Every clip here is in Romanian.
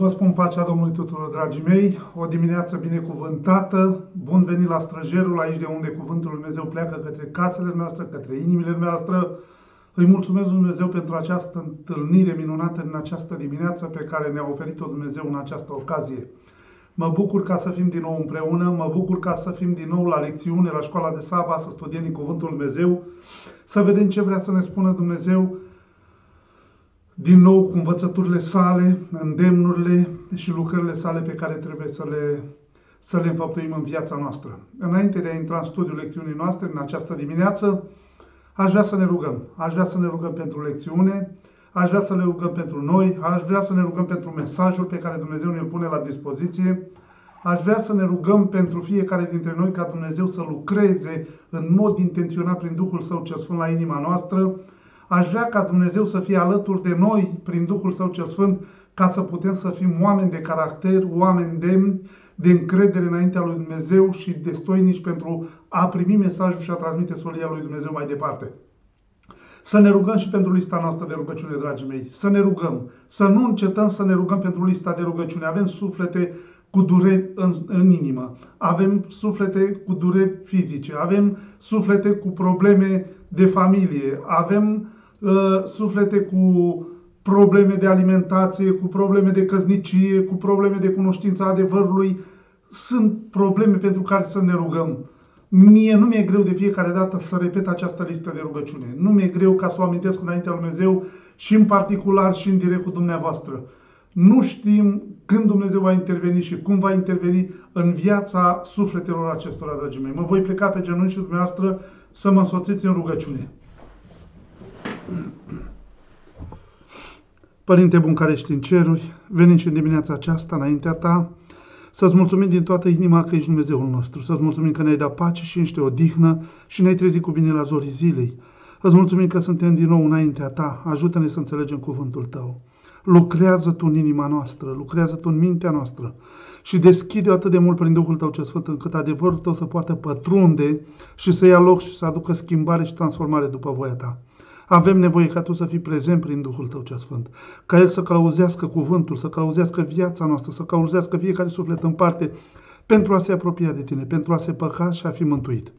Vă spun pacea Domnului tuturor, dragii mei, o dimineață binecuvântată, bun venit la străjerul, aici de unde cuvântul Lui Dumnezeu pleacă către casele noastre, către inimile noastre. Îi mulțumesc Lui Dumnezeu pentru această întâlnire minunată în această dimineață pe care ne-a oferit-o Dumnezeu în această ocazie. Mă bucur ca să fim din nou împreună, mă bucur ca să fim din nou la lecțiune, la școala de Saba, să studiem din Cuvântul Lui Dumnezeu, să vedem ce vrea să ne spună Dumnezeu, din nou cu învățăturile sale, îndemnurile și lucrările sale pe care trebuie să le, să le înfăptuim în viața noastră. Înainte de a intra în studiul lecțiunii noastre, în această dimineață, aș vrea să ne rugăm. Aș vrea să ne rugăm pentru lecțiune, aș vrea să ne rugăm pentru noi, aș vrea să ne rugăm pentru mesajul pe care Dumnezeu ne-l pune la dispoziție, aș vrea să ne rugăm pentru fiecare dintre noi ca Dumnezeu să lucreze în mod intenționat prin Duhul Său cel Sfânt la inima noastră, Aș vrea ca Dumnezeu să fie alături de noi prin Duhul Său cel Sfânt ca să putem să fim oameni de caracter, oameni demni, de încredere înaintea lui Dumnezeu și destoinici pentru a primi mesajul și a transmite solia lui Dumnezeu mai departe. Să ne rugăm și pentru lista noastră de rugăciune, dragii mei. Să ne rugăm. Să nu încetăm să ne rugăm pentru lista de rugăciune. Avem suflete cu dureri în, în inimă. Avem suflete cu dureri fizice. Avem suflete cu probleme de familie. Avem Uh, suflete cu probleme de alimentație, cu probleme de căznicie, cu probleme de cunoștință adevărului. Sunt probleme pentru care să ne rugăm. Mie nu mi-e greu de fiecare dată să repet această listă de rugăciune. Nu mi-e greu ca să o amintesc înaintea lui Dumnezeu și în particular și în direct cu dumneavoastră. Nu știm când Dumnezeu va interveni și cum va interveni în viața sufletelor acestora, dragii mei. Mă voi pleca pe genunchi și dumneavoastră să mă însoțiți în rugăciune. Părinte bun care ești în ceruri, venim și în dimineața aceasta înaintea ta, să-ți mulțumim din toată inima că ești Dumnezeul nostru, să-ți mulțumim că ne-ai dat pace și niște odihnă și ne-ai trezit cu bine la zorii zilei. Îți mulțumim că suntem din nou înaintea ta, ajută-ne să înțelegem cuvântul tău. Lucrează tu în inima noastră, lucrează tu în mintea noastră și deschide atât de mult prin Duhul tău ce sfânt încât adevărul tău să poată pătrunde și să ia loc și să aducă schimbare și transformare după voia ta. Avem nevoie ca Tu să fii prezent prin Duhul Tău cel Sfânt, ca El să călăuzească cuvântul, să călăuzească viața noastră, să călăuzească fiecare suflet în parte pentru a se apropia de Tine, pentru a se păca și a fi mântuit.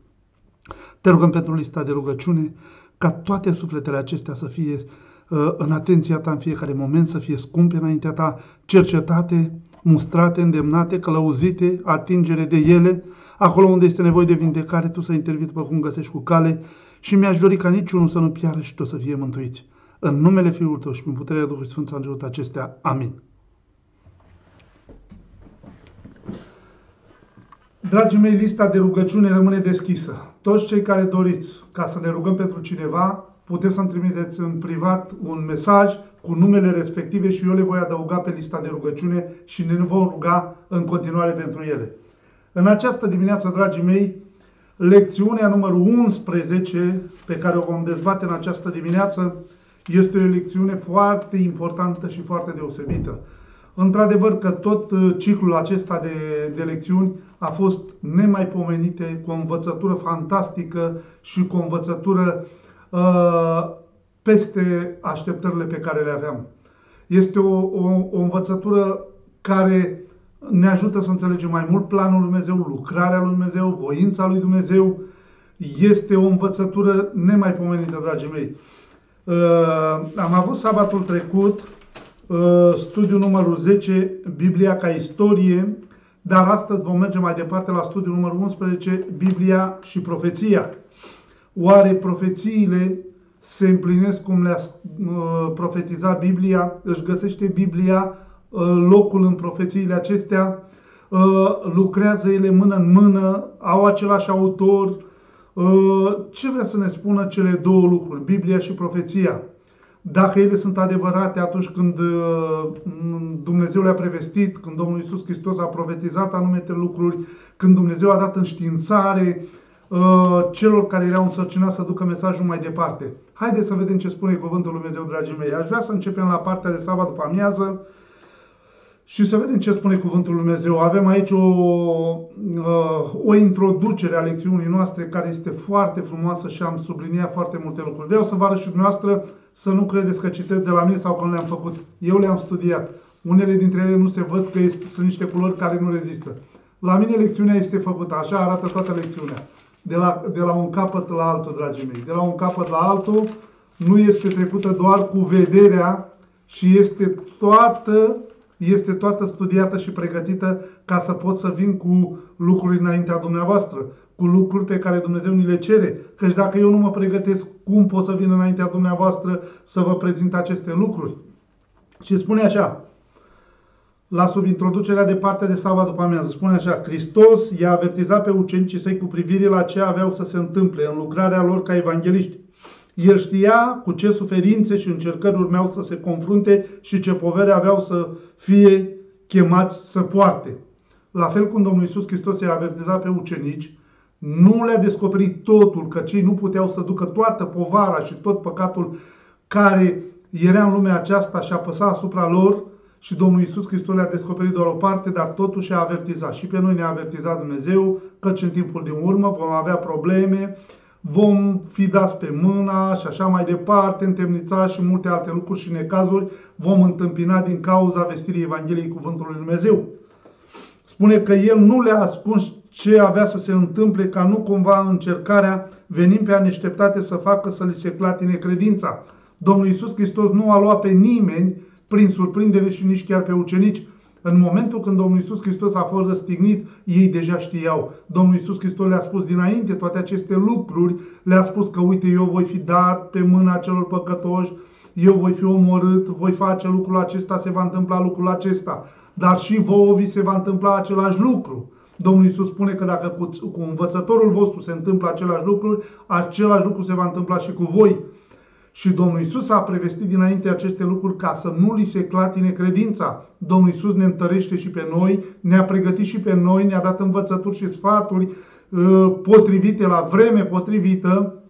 Te rugăm pentru lista de rugăciune, ca toate sufletele acestea să fie uh, în atenția Ta în fiecare moment, să fie scumpe înaintea Ta, cercetate, mustrate, îndemnate, călăuzite, atingere de ele, acolo unde este nevoie de vindecare, Tu să intervii după cum găsești cu cale și mi-aș dori ca niciunul să nu piară și toți să fie mântuiți. În numele Fiului Tău și prin puterea Duhului Sfânt să îngelut acestea. Amin. Dragii mei, lista de rugăciune rămâne deschisă. Toți cei care doriți ca să ne rugăm pentru cineva, puteți să-mi trimiteți în privat un mesaj cu numele respective și eu le voi adăuga pe lista de rugăciune și ne vom ruga în continuare pentru ele. În această dimineață, dragii mei, Lecțiunea numărul 11 pe care o vom dezbate în această dimineață este o lecțiune foarte importantă și foarte deosebită. Într-adevăr că tot uh, ciclul acesta de, de lecțiuni a fost nemaipomenite, cu o învățătură fantastică și cu o învățătură uh, peste așteptările pe care le aveam. Este o, o, o învățătură care ne ajută să înțelegem mai mult planul lui Dumnezeu, lucrarea lui Dumnezeu, voința lui Dumnezeu. Este o învățătură nemaipomenită, dragii mei. Uh, am avut sabatul trecut uh, studiul numărul 10, Biblia ca istorie, dar astăzi vom merge mai departe la studiul numărul 11, Biblia și profeția. Oare profețiile se împlinesc cum le-a uh, profetizat Biblia? Își găsește Biblia Uh, locul în profețiile acestea, uh, lucrează ele mână în mână, au același autor. Uh, ce vrea să ne spună cele două lucruri, Biblia și profeția? Dacă ele sunt adevărate atunci când Dumnezeu le-a prevestit, când Domnul Iisus Hristos a profetizat anumite lucruri, când Dumnezeu a dat înștiințare celor care erau însărcinați să ducă mesajul mai departe. Haideți să vedem ce spune Cuvântul Lui Dumnezeu, dragii mei. Aș vrea să începem la partea de sabat după amiază, și să vedem ce spune Cuvântul Lui Dumnezeu. Avem aici o, uh, o introducere a lecțiunii noastre care este foarte frumoasă și am subliniat foarte multe lucruri. Vreau să vă arăt și dumneavoastră să nu credeți că citesc de la mine sau că nu le-am făcut. Eu le-am studiat. unele dintre ele nu se văd că este, sunt niște culori care nu rezistă. La mine lecțiunea este făcută, așa arată toată lecțiunea. De la, de la un capăt la altul, dragii mei. De la un capăt la altul nu este trecută doar cu vederea și este toată, este toată studiată și pregătită ca să pot să vin cu lucruri înaintea dumneavoastră, cu lucruri pe care Dumnezeu ni le cere. Căci dacă eu nu mă pregătesc, cum pot să vin înaintea dumneavoastră să vă prezint aceste lucruri? Și spune așa, la subintroducerea de partea de sabat după amiază. Spune așa, Hristos i-a avertizat pe ucenicii săi cu privire la ce aveau să se întâmple în lucrarea lor ca evangeliști. El știa cu ce suferințe și încercări urmeau să se confrunte și ce povere aveau să fie chemați să poarte. La fel cum Domnul Iisus Hristos i-a avertizat pe ucenici, nu le-a descoperit totul, că cei nu puteau să ducă toată povara și tot păcatul care era în lumea aceasta și apăsa asupra lor, și Domnul Iisus Hristos le-a descoperit doar o parte, dar totuși a avertizat. Și pe noi ne-a avertizat Dumnezeu căci în timpul din urmă vom avea probleme, vom fi dați pe mâna și așa mai departe, întemnițați și multe alte lucruri și necazuri vom întâmpina din cauza vestirii Evangheliei Cuvântului Dumnezeu. Spune că El nu le-a ascuns ce avea să se întâmple ca nu cumva încercarea venind pe aneșteptate să facă să li se clatine credința. Domnul Iisus Hristos nu a luat pe nimeni prin surprindere și nici chiar pe ucenici. În momentul când Domnul Iisus Hristos a fost răstignit, ei deja știau. Domnul Iisus Hristos le-a spus dinainte toate aceste lucruri, le-a spus că uite, eu voi fi dat pe mâna celor păcătoși, eu voi fi omorât, voi face lucrul acesta, se va întâmpla lucrul acesta. Dar și vouă vi se va întâmpla același lucru. Domnul Iisus spune că dacă cu, cu învățătorul vostru se întâmplă același lucruri, același lucru se va întâmpla și cu voi. Și Domnul Isus a prevestit dinainte aceste lucruri ca să nu li se clatine credința. Domnul Isus ne întărește și pe noi, ne-a pregătit și pe noi, ne-a dat învățături și sfaturi uh, potrivite la vreme potrivită,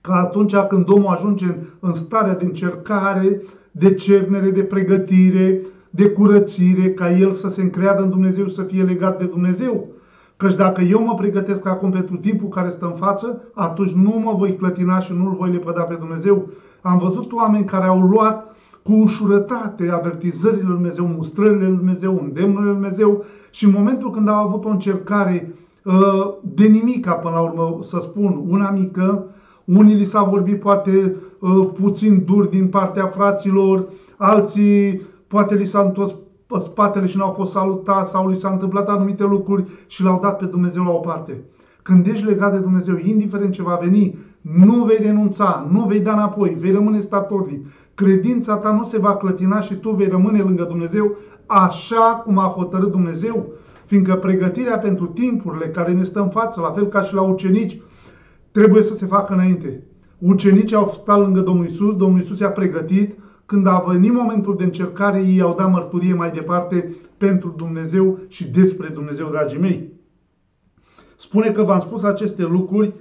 ca atunci când omul ajunge în, în starea de încercare, de cernere, de pregătire, de curățire, ca el să se încreadă în Dumnezeu și să fie legat de Dumnezeu. Căci dacă eu mă pregătesc acum pentru timpul care stă în față, atunci nu mă voi clătina și nu-L voi lepăda pe Dumnezeu. Am văzut oameni care au luat cu ușurătate avertizările lui Dumnezeu, mustrările lui Dumnezeu, îndemnurile lui Dumnezeu și în momentul când au avut o încercare uh, de nimica până la urmă, să spun, una mică, unii li s-a vorbit poate uh, puțin dur din partea fraților, alții poate li s-a întors pe spatele și n-au fost salutați sau li s-a întâmplat anumite lucruri și l-au dat pe Dumnezeu la o parte. Când ești legat de Dumnezeu, indiferent ce va veni, nu vei renunța, nu vei da înapoi, vei rămâne statornic. Credința ta nu se va clătina și tu vei rămâne lângă Dumnezeu așa cum a hotărât Dumnezeu. Fiindcă pregătirea pentru timpurile care ne stă în față, la fel ca și la ucenici, trebuie să se facă înainte. Ucenicii au stat lângă Domnul Isus, Domnul Isus i-a pregătit, când a venit momentul de încercare, ei au dat mărturie mai departe pentru Dumnezeu și despre Dumnezeu, dragii mei. Spune că v-am spus aceste lucruri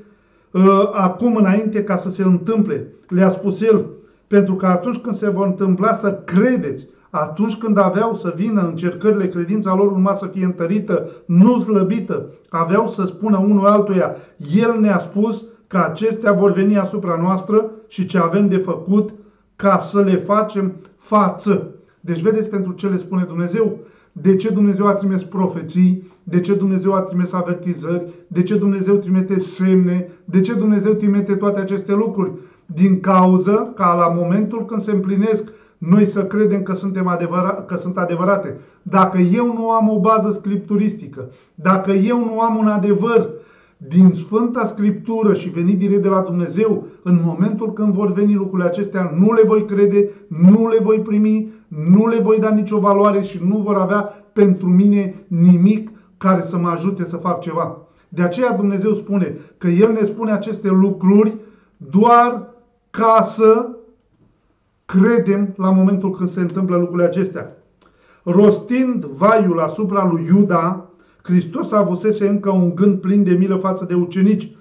uh, acum înainte ca să se întâmple. Le-a spus el, pentru că atunci când se vor întâmpla să credeți, atunci când aveau să vină încercările, credința lor urma să fie întărită, nu slăbită, aveau să spună unul altuia, El ne-a spus că acestea vor veni asupra noastră și ce avem de făcut ca să le facem față. Deci vedeți pentru ce le spune Dumnezeu? De ce Dumnezeu a trimis profeții? De ce Dumnezeu a trimis avertizări? De ce Dumnezeu trimite semne? De ce Dumnezeu trimite toate aceste lucruri? Din cauză ca la momentul când se împlinesc noi să credem că, suntem adevăra, că sunt adevărate. Dacă eu nu am o bază scripturistică, dacă eu nu am un adevăr din Sfânta Scriptură și venit direct de la Dumnezeu, în momentul când vor veni lucrurile acestea, nu le voi crede, nu le voi primi, nu le voi da nicio valoare și nu vor avea pentru mine nimic care să mă ajute să fac ceva. De aceea Dumnezeu spune că El ne spune aceste lucruri doar ca să credem la momentul când se întâmplă lucrurile acestea. Rostind vaiul asupra lui Iuda, Hristos avusese încă un gând plin de milă față de ucenici.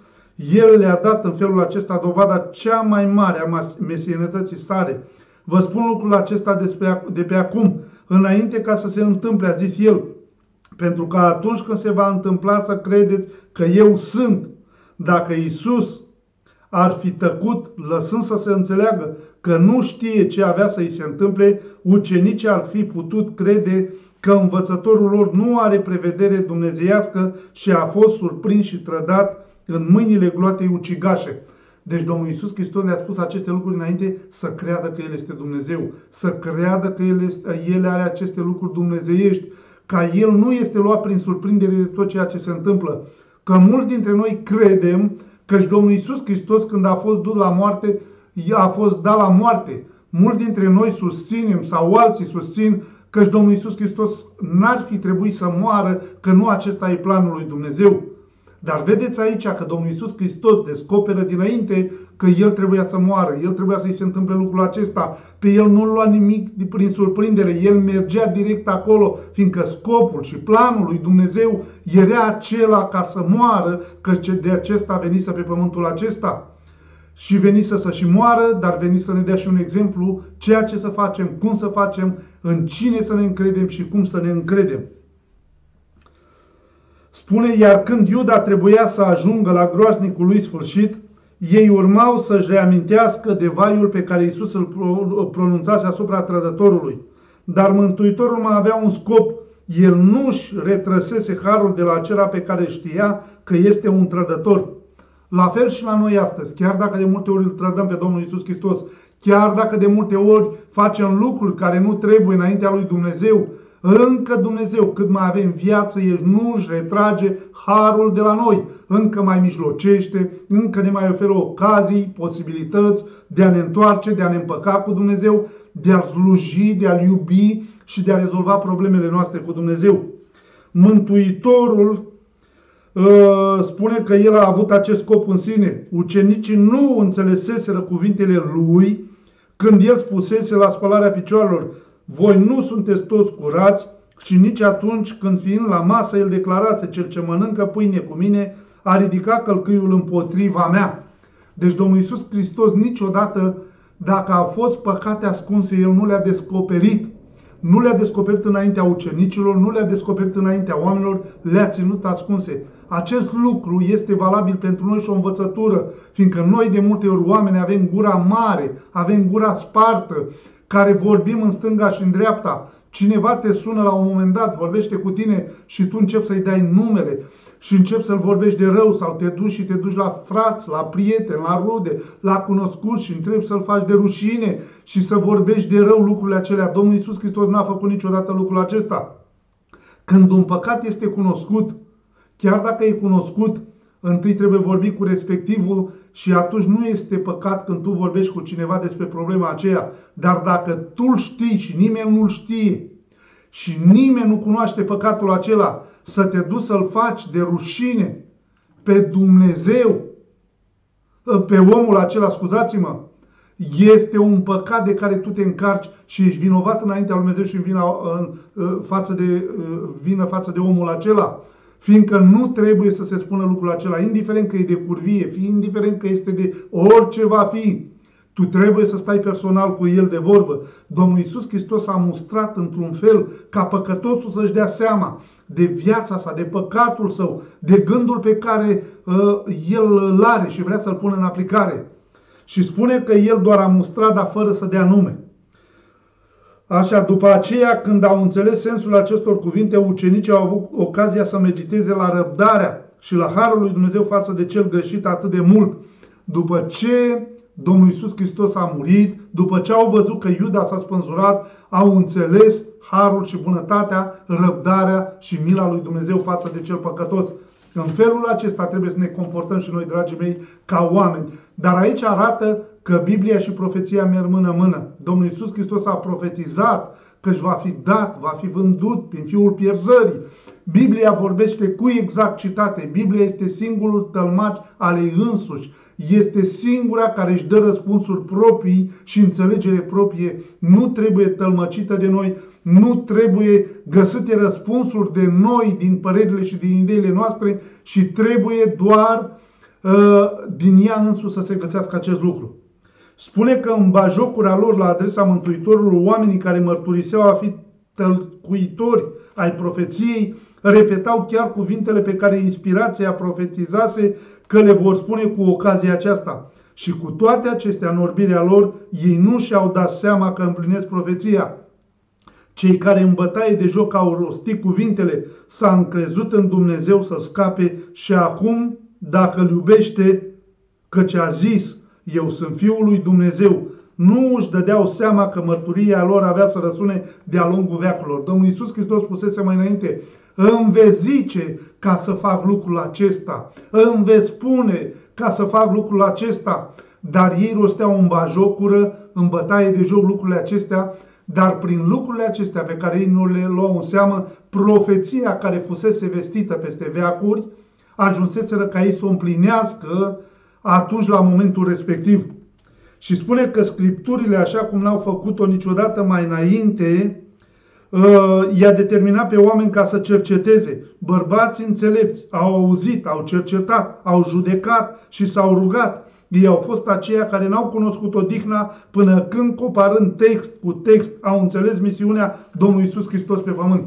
El le-a dat în felul acesta dovada cea mai mare a mesienătății sale. Vă spun lucrul acesta despre, de pe acum, înainte ca să se întâmple, a zis el, pentru că atunci când se va întâmpla să credeți că eu sunt. Dacă Isus ar fi tăcut, lăsând să se înțeleagă că nu știe ce avea să-i se întâmple, ucenicii ar fi putut crede că învățătorul lor nu are prevedere dumnezeiască și a fost surprins și trădat în mâinile gloatei ucigașe. Deci Domnul Iisus Hristos ne-a spus aceste lucruri înainte să creadă că El este Dumnezeu, să creadă că El, este, El are aceste lucruri dumnezeiești, ca El nu este luat prin surprindere de tot ceea ce se întâmplă. Că mulți dintre noi credem că și Domnul Iisus Hristos când a fost dus la moarte, a fost dat la moarte. Mulți dintre noi susținem sau alții susțin că și Domnul Iisus Hristos n-ar fi trebuit să moară, că nu acesta e planul lui Dumnezeu. Dar vedeți aici că Domnul Iisus Hristos descoperă dinainte că El trebuia să moară, El trebuia să-i se întâmple lucrul acesta. Pe El nu lua nimic prin surprindere, El mergea direct acolo, fiindcă scopul și planul lui Dumnezeu era acela ca să moară, că de acesta venise pe pământul acesta. Și venise să și moară, dar venise să ne dea și un exemplu ceea ce să facem, cum să facem, în cine să ne încredem și cum să ne încredem. Spune, iar când Iuda trebuia să ajungă la groaznicul lui sfârșit, ei urmau să-și reamintească de vaiul pe care Iisus îl pronunțase asupra trădătorului. Dar Mântuitorul mai avea un scop. El nu-și retrăsese harul de la acela pe care știa că este un trădător. La fel și la noi astăzi, chiar dacă de multe ori îl trădăm pe Domnul Iisus Hristos, chiar dacă de multe ori facem lucruri care nu trebuie înaintea lui Dumnezeu, încă Dumnezeu, cât mai avem viață, El nu își retrage harul de la noi. Încă mai mijlocește, încă ne mai oferă ocazii, posibilități de a ne întoarce, de a ne împăca cu Dumnezeu, de a sluji, de a-L iubi și de a rezolva problemele noastre cu Dumnezeu. Mântuitorul uh, spune că El a avut acest scop în sine. Ucenicii nu înțeleseseră cuvintele Lui când El spusese la spălarea picioarelor, voi nu sunteți toți curați și nici atunci când fiind la masă el declarase, cel ce mănâncă pâine cu mine a ridicat călcâiul împotriva mea. Deci Domnul Iisus Hristos niciodată, dacă au fost păcate ascunse, El nu le-a descoperit. Nu le-a descoperit înaintea ucenicilor, nu le-a descoperit înaintea oamenilor, le-a ținut ascunse. Acest lucru este valabil pentru noi și o învățătură, fiindcă noi de multe ori oameni avem gura mare, avem gura spartă, care vorbim în stânga și în dreapta. Cineva te sună la un moment dat, vorbește cu tine și tu începi să-i dai numele și începi să-l vorbești de rău sau te duci și te duci la frați, la prieteni, la rude, la cunoscuți și întrebi să-l faci de rușine și să vorbești de rău lucrurile acelea. Domnul Iisus Hristos n-a făcut niciodată lucrul acesta. Când un păcat este cunoscut, chiar dacă e cunoscut, întâi trebuie vorbi cu respectivul și atunci nu este păcat când tu vorbești cu cineva despre problema aceea. Dar dacă tu îl știi și nimeni nu-l știe și nimeni nu cunoaște păcatul acela, să te duci să-l faci de rușine pe Dumnezeu, pe omul acela, scuzați-mă, este un păcat de care tu te încarci și ești vinovat înaintea lui Dumnezeu și în, vina, în, față de, vină față de omul acela. Fiindcă nu trebuie să se spună lucrul acela, indiferent că e de curvie, fi indiferent că este de orice va fi. Tu trebuie să stai personal cu el de vorbă. Domnul Iisus Hristos a mustrat într-un fel ca păcătosul să-și dea seama de viața sa, de păcatul său, de gândul pe care uh, el îl are și vrea să-l pună în aplicare. Și spune că el doar a mustrat, dar fără să dea nume. Așa, după aceea, când au înțeles sensul acestor cuvinte, ucenicii au avut ocazia să mediteze la răbdarea și la harul lui Dumnezeu față de cel greșit atât de mult. După ce Domnul Iisus Hristos a murit, după ce au văzut că Iuda s-a spânzurat, au înțeles harul și bunătatea, răbdarea și mila lui Dumnezeu față de cel păcătos. În felul acesta trebuie să ne comportăm și noi, dragii mei, ca oameni. Dar aici arată că Biblia și profeția merg mână-mână. Domnul Iisus Hristos a profetizat că își va fi dat, va fi vândut prin fiul pierzării. Biblia vorbește cu exactitate. Biblia este singurul tălmaci ale ei însuși. Este singura care își dă răspunsuri proprii și înțelegere proprie. Nu trebuie tălmăcită de noi, nu trebuie găsite răspunsuri de noi din părerile și din ideile noastre și trebuie doar uh, din ea însuși să se găsească acest lucru. Spune că în bajocura lor la adresa Mântuitorului, oamenii care mărturiseau a fi tălcuitori ai profeției, repetau chiar cuvintele pe care inspirația profetizase că le vor spune cu ocazia aceasta. Și cu toate acestea, în orbirea lor, ei nu și-au dat seama că împlinesc profeția. Cei care în bătaie de joc au rostit cuvintele, s-a încrezut în Dumnezeu să scape și acum, dacă îl iubește, căci a zis, eu sunt Fiul lui Dumnezeu, nu își dădeau seama că mărturia lor avea să răsune de-a lungul veacurilor. Domnul Iisus Hristos spusese mai înainte, îmi vezi zice ca să fac lucrul acesta, îmi vezi spune ca să fac lucrul acesta, dar ei rosteau în bajocură, în bătaie de joc lucrurile acestea, dar prin lucrurile acestea pe care ei nu le luau în seamă, profeția care fusese vestită peste veacuri, ajunseseră ca ei să o împlinească atunci la momentul respectiv. Și spune că Scripturile, așa cum n-au făcut-o niciodată mai înainte, uh, i-a determinat pe oameni ca să cerceteze. Bărbați înțelepți au auzit, au cercetat, au judecat și s-au rugat. Ei au fost aceia care n-au cunoscut odihna până când, comparând text cu text, au înțeles misiunea Domnului Isus Hristos pe pământ.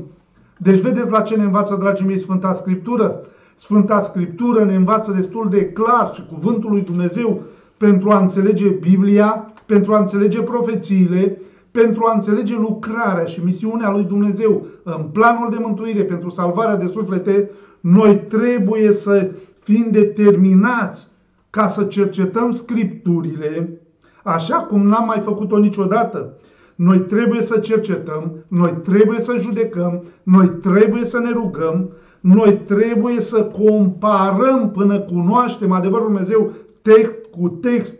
Deci vedeți la ce ne învață, dragii mei, Sfânta Scriptură? Sfânta Scriptură ne învață destul de clar și cuvântul lui Dumnezeu pentru a înțelege Biblia, pentru a înțelege profețiile, pentru a înțelege lucrarea și misiunea lui Dumnezeu în planul de mântuire pentru salvarea de suflete, noi trebuie să fim determinați ca să cercetăm Scripturile, așa cum n-am mai făcut-o niciodată. Noi trebuie să cercetăm, noi trebuie să judecăm, noi trebuie să ne rugăm, noi trebuie să comparăm până cunoaștem adevărul Dumnezeu text cu text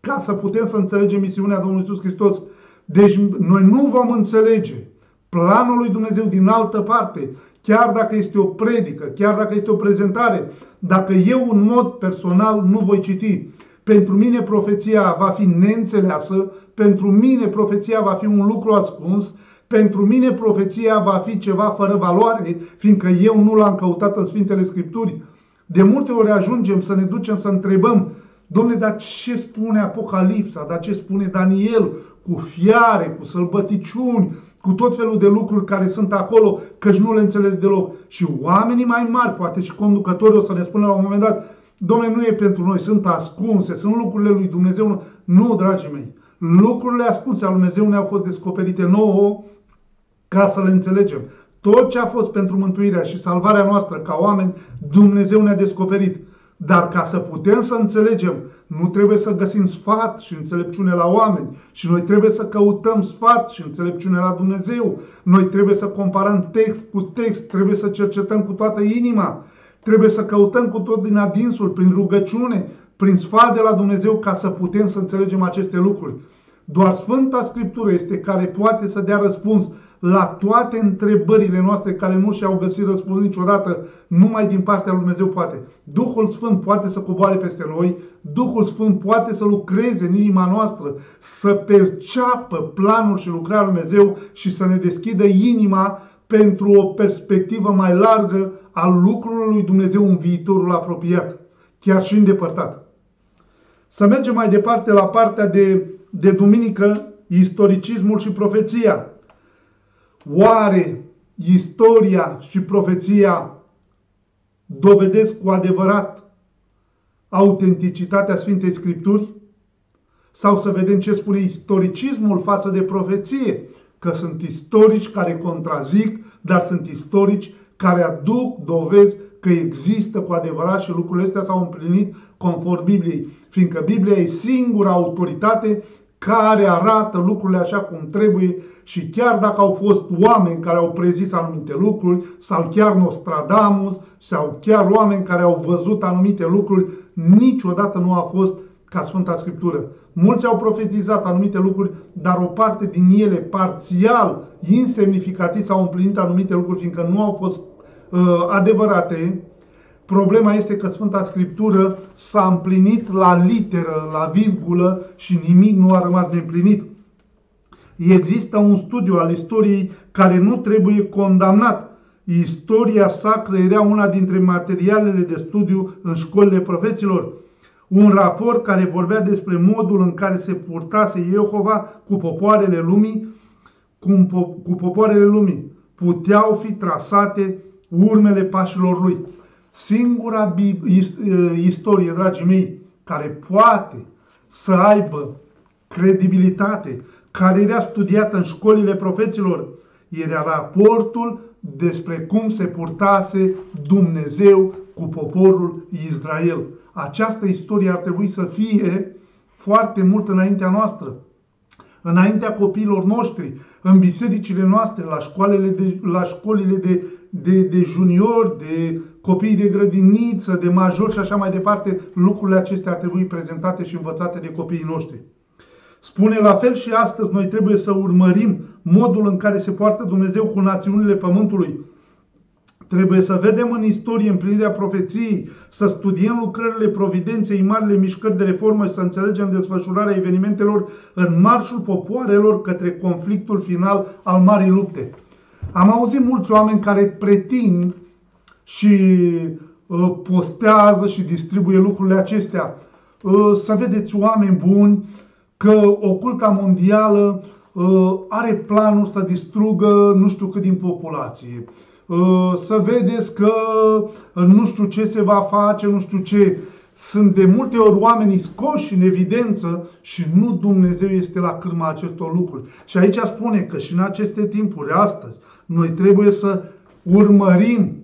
ca să putem să înțelegem misiunea Domnului Iisus Hristos. Deci noi nu vom înțelege planul lui Dumnezeu din altă parte, chiar dacă este o predică, chiar dacă este o prezentare, dacă eu în mod personal nu voi citi. Pentru mine profeția va fi neînțeleasă, pentru mine profeția va fi un lucru ascuns, pentru mine profeția va fi ceva fără valoare, fiindcă eu nu l-am căutat în Sfintele Scripturi. De multe ori ajungem să ne ducem să întrebăm, domne, dar ce spune Apocalipsa, dar ce spune Daniel, cu fiare, cu sălbăticiuni, cu tot felul de lucruri care sunt acolo, căci nu le înțeleg deloc. Și oamenii mai mari, poate și conducătorii o să ne spună la un moment dat, domne, nu e pentru noi, sunt ascunse, sunt lucrurile lui Dumnezeu. Nu, dragii mei, lucrurile ascunse al lui Dumnezeu ne-au fost descoperite nouă ca să le înțelegem. Tot ce a fost pentru mântuirea și salvarea noastră ca oameni, Dumnezeu ne-a descoperit. Dar ca să putem să înțelegem, nu trebuie să găsim sfat și înțelepciune la oameni, și noi trebuie să căutăm sfat și înțelepciune la Dumnezeu. Noi trebuie să comparăm text cu text, trebuie să cercetăm cu toată inima, trebuie să căutăm cu tot din adinsul, prin rugăciune, prin sfat de la Dumnezeu, ca să putem să înțelegem aceste lucruri. Doar Sfânta Scriptură este care poate să dea răspuns la toate întrebările noastre care nu și-au găsit răspuns niciodată, numai din partea lui Dumnezeu poate. Duhul Sfânt poate să coboare peste noi, Duhul Sfânt poate să lucreze în inima noastră, să perceapă planul și lucrarea lui Dumnezeu și să ne deschidă inima pentru o perspectivă mai largă a lucrurilor lui Dumnezeu în viitorul apropiat, chiar și îndepărtat. Să mergem mai departe la partea de, de duminică, istoricismul și profeția. Oare istoria și profeția dovedesc cu adevărat autenticitatea Sfintei Scripturi? Sau să vedem ce spune istoricismul față de profeție? Că sunt istorici care contrazic, dar sunt istorici care aduc dovezi că există cu adevărat și lucrurile astea s-au împlinit conform Bibliei, fiindcă Biblia e singura autoritate care arată lucrurile așa cum trebuie și chiar dacă au fost oameni care au prezis anumite lucruri sau chiar Nostradamus sau chiar oameni care au văzut anumite lucruri, niciodată nu a fost ca Sfânta Scriptură. Mulți au profetizat anumite lucruri, dar o parte din ele, parțial, insemnificativ, s-au împlinit anumite lucruri, fiindcă nu au fost uh, adevărate, Problema este că Sfânta Scriptură s-a împlinit la literă, la virgulă și nimic nu a rămas neîmplinit. Există un studiu al istoriei care nu trebuie condamnat. Istoria sacră era una dintre materialele de studiu în școlile profeților. Un raport care vorbea despre modul în care se purtase Jehova cu popoarele lumii, cu, cu popoarele lumii. Puteau fi trasate urmele pașilor lui. Singura istorie, dragii mei, care poate să aibă credibilitate, care era studiată în școlile profeților, Era raportul despre cum se purtase Dumnezeu cu poporul Israel. Această istorie ar trebui să fie foarte mult înaintea noastră, înaintea copiilor noștri, în bisericile noastre, la școlile de, la școlile de, de, de juniori, de copii de grădiniță, de majori și așa mai departe, lucrurile acestea ar trebui prezentate și învățate de copiii noștri. Spune la fel și astăzi, noi trebuie să urmărim modul în care se poartă Dumnezeu cu națiunile pământului. Trebuie să vedem în istorie împlinirea profeției, să studiem lucrările providenței, marile mișcări de reformă și să înțelegem desfășurarea evenimentelor în marșul popoarelor către conflictul final al Marii Lupte. Am auzit mulți oameni care pretind și uh, postează și distribuie lucrurile acestea. Uh, să vedeți oameni buni că oculta mondială uh, are planul să distrugă nu știu cât din populație. Uh, să vedeți că uh, nu știu ce se va face, nu știu ce. Sunt de multe ori oamenii scoși în evidență și nu Dumnezeu este la cârma acestor lucruri. Și aici spune că și în aceste timpuri, astăzi, noi trebuie să urmărim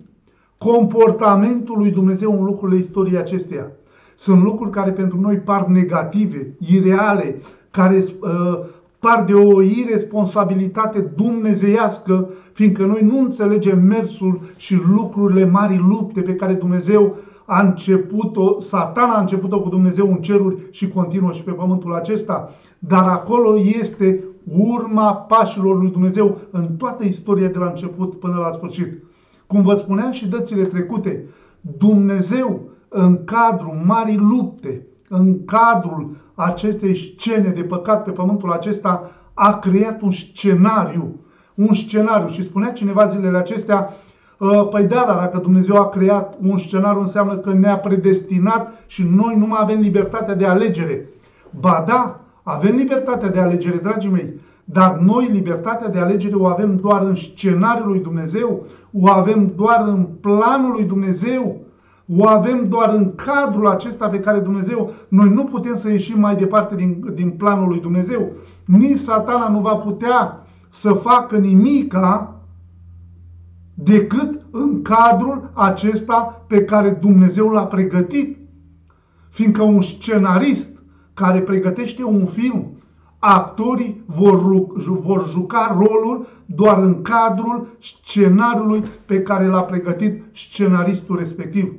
comportamentul lui Dumnezeu în lucrurile istoriei acesteia. Sunt lucruri care pentru noi par negative, ireale, care uh, par de o irresponsabilitate dumnezeiască, fiindcă noi nu înțelegem mersul și lucrurile mari lupte pe care Dumnezeu a început-o, satana a început-o cu Dumnezeu în ceruri și continuă și pe pământul acesta, dar acolo este urma pașilor lui Dumnezeu în toată istoria de la început până la sfârșit. Cum vă spuneam și dățile trecute, Dumnezeu în cadrul marii lupte, în cadrul acestei scene de păcat pe pământul acesta, a creat un scenariu. Un scenariu. Și spunea cineva zilele acestea, ă, Păi da, dar dacă Dumnezeu a creat un scenariu, înseamnă că ne-a predestinat și noi nu mai avem libertatea de alegere. Ba da, avem libertatea de alegere, dragii mei, dar noi libertatea de alegere o avem doar în scenariul lui Dumnezeu, o avem doar în planul lui Dumnezeu o avem doar în cadrul acesta pe care Dumnezeu, noi nu putem să ieșim mai departe din, din planul lui Dumnezeu. Nici satana nu va putea să facă nimica decât în cadrul acesta pe care Dumnezeu l-a pregătit. Fiindcă un scenarist care pregătește un film, actorii vor, vor juca rolul doar în cadrul scenariului pe care l-a pregătit scenaristul respectiv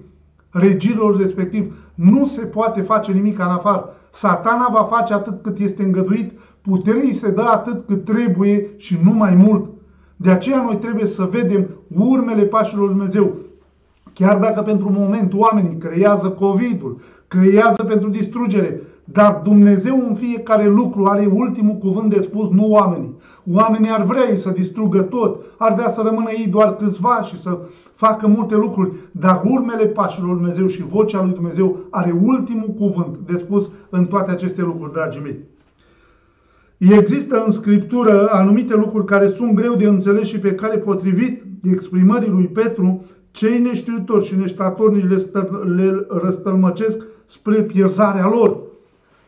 regilor respectiv. Nu se poate face nimic în afară. Satana va face atât cât este îngăduit, puterea îi se dă atât cât trebuie și nu mai mult. De aceea noi trebuie să vedem urmele pașilor lui Dumnezeu. Chiar dacă pentru moment oamenii creează COVID-ul, creează pentru distrugere, dar Dumnezeu în fiecare lucru are ultimul cuvânt de spus, nu oamenii. Oamenii ar vrea ei să distrugă tot, ar vrea să rămână ei doar câțiva și să facă multe lucruri, dar urmele pașilor lui Dumnezeu și vocea lui Dumnezeu are ultimul cuvânt de spus în toate aceste lucruri, dragii mei. Există în Scriptură anumite lucruri care sunt greu de înțeles și pe care, potrivit exprimării lui Petru, cei neștiutori și neștatornici le, le răstălmăcesc spre pierzarea lor.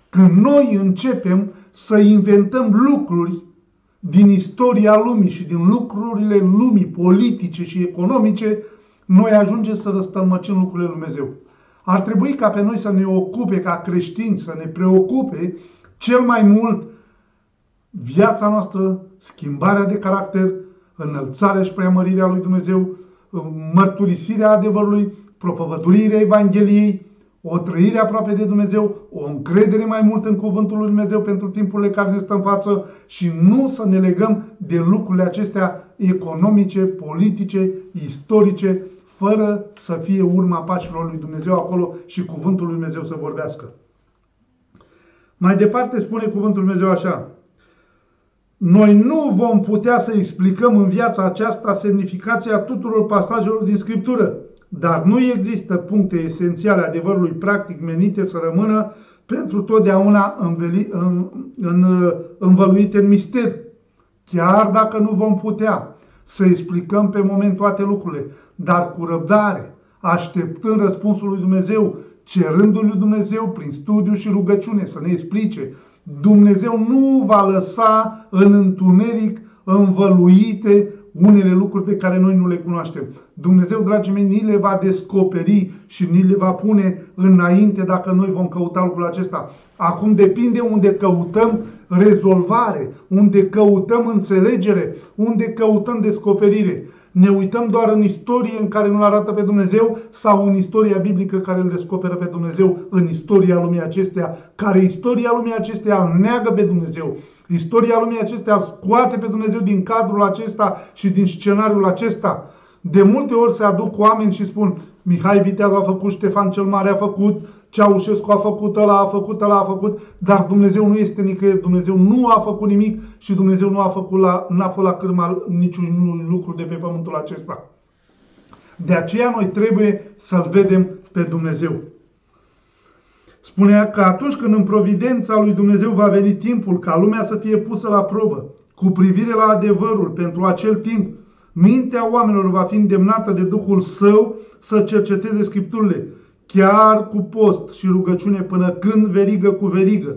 Când noi începem să inventăm lucruri din istoria lumii și din lucrurile lumii politice și economice, noi ajungem să răstălmăcim lucrurile lui Dumnezeu. Ar trebui ca pe noi să ne ocupe ca creștini, să ne preocupe cel mai mult viața noastră, schimbarea de caracter, înălțarea și preamărirea lui Dumnezeu, mărturisirea adevărului, propovădurirea Evangheliei, o trăire aproape de Dumnezeu, o încredere mai mult în cuvântul lui Dumnezeu pentru timpurile care ne stă în față și nu să ne legăm de lucrurile acestea economice, politice, istorice, fără să fie urma pașilor lui Dumnezeu acolo și cuvântul lui Dumnezeu să vorbească. Mai departe spune cuvântul lui Dumnezeu așa, noi nu vom putea să explicăm în viața aceasta semnificația tuturor pasajelor din Scriptură, dar nu există puncte esențiale adevărului practic menite să rămână pentru totdeauna înveli, în, în, învăluite în mister. Chiar dacă nu vom putea să explicăm pe moment toate lucrurile, dar cu răbdare, așteptând răspunsul lui Dumnezeu, cerându lui Dumnezeu prin studiu și rugăciune să ne explice, Dumnezeu nu va lăsa în întuneric învăluite unele lucruri pe care noi nu le cunoaștem. Dumnezeu, dragii mei, ni le va descoperi și ni le va pune înainte dacă noi vom căuta lucrul acesta. Acum depinde unde căutăm rezolvare, unde căutăm înțelegere, unde căutăm descoperire. Ne uităm doar în istorie în care nu arată pe Dumnezeu sau în istoria biblică care îl descoperă pe Dumnezeu în istoria lumii acesteia, care istoria lumii acesteia neagă pe Dumnezeu. Istoria lumii acesteia scoate pe Dumnezeu din cadrul acesta și din scenariul acesta. De multe ori se aduc oameni și spun Mihai Viteazu a făcut, Ștefan cel Mare a făcut, Ceaușescu a făcut, ăla a făcut, ăla a făcut, dar Dumnezeu nu este nicăieri, Dumnezeu nu a făcut nimic și Dumnezeu nu a făcut la, n-a fost la cârma niciun lucru de pe pământul acesta. De aceea noi trebuie să-L vedem pe Dumnezeu. Spunea că atunci când în providența lui Dumnezeu va veni timpul ca lumea să fie pusă la probă cu privire la adevărul pentru acel timp, mintea oamenilor va fi îndemnată de Duhul Său să cerceteze Scripturile, chiar cu post și rugăciune până când verigă cu verigă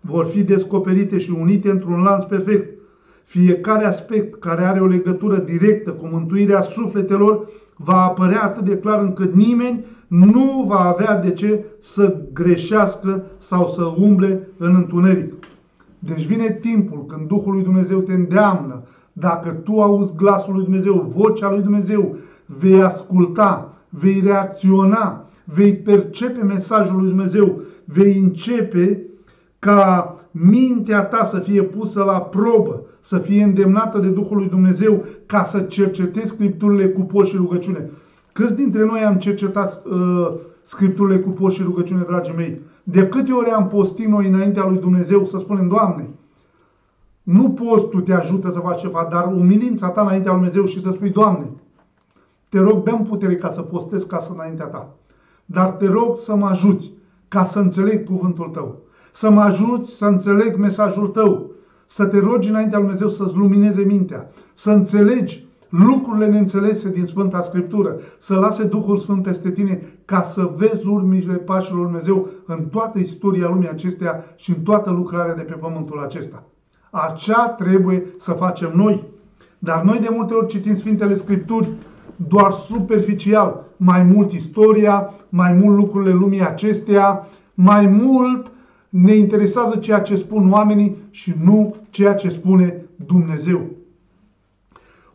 vor fi descoperite și unite într-un lanț perfect. Fiecare aspect care are o legătură directă cu mântuirea sufletelor va apărea atât de clar încât nimeni nu va avea de ce să greșească sau să umble în întuneric. Deci vine timpul când Duhul lui Dumnezeu te îndeamnă, dacă tu auzi glasul lui Dumnezeu, vocea lui Dumnezeu, vei asculta, vei reacționa, vei percepe mesajul lui Dumnezeu, vei începe ca mintea ta să fie pusă la probă, să fie îndemnată de Duhul lui Dumnezeu ca să cercetezi Scripturile cu post și rugăciune. Câți dintre noi am cercetat uh, Scripturile cu post și rugăciune, dragii mei? De câte ori am postit noi înaintea lui Dumnezeu să spunem, Doamne, nu postul te ajută să faci ceva, dar umilința ta înaintea lui Dumnezeu și să spui, Doamne, te rog, dăm putere ca să postez ca să înaintea ta. Dar te rog să mă ajuți ca să înțeleg cuvântul tău. Să mă ajuți să înțeleg mesajul tău. Să te rogi înaintea lui Dumnezeu să-ți lumineze mintea. Să înțelegi lucrurile neînțelese din Sfânta Scriptură, să lase Duhul Sfânt peste tine ca să vezi urmile pașilor lui Dumnezeu în toată istoria lumii acesteia și în toată lucrarea de pe pământul acesta. Acea trebuie să facem noi. Dar noi de multe ori citim Sfintele Scripturi doar superficial, mai mult istoria, mai mult lucrurile lumii acesteia, mai mult ne interesează ceea ce spun oamenii și nu ceea ce spune Dumnezeu.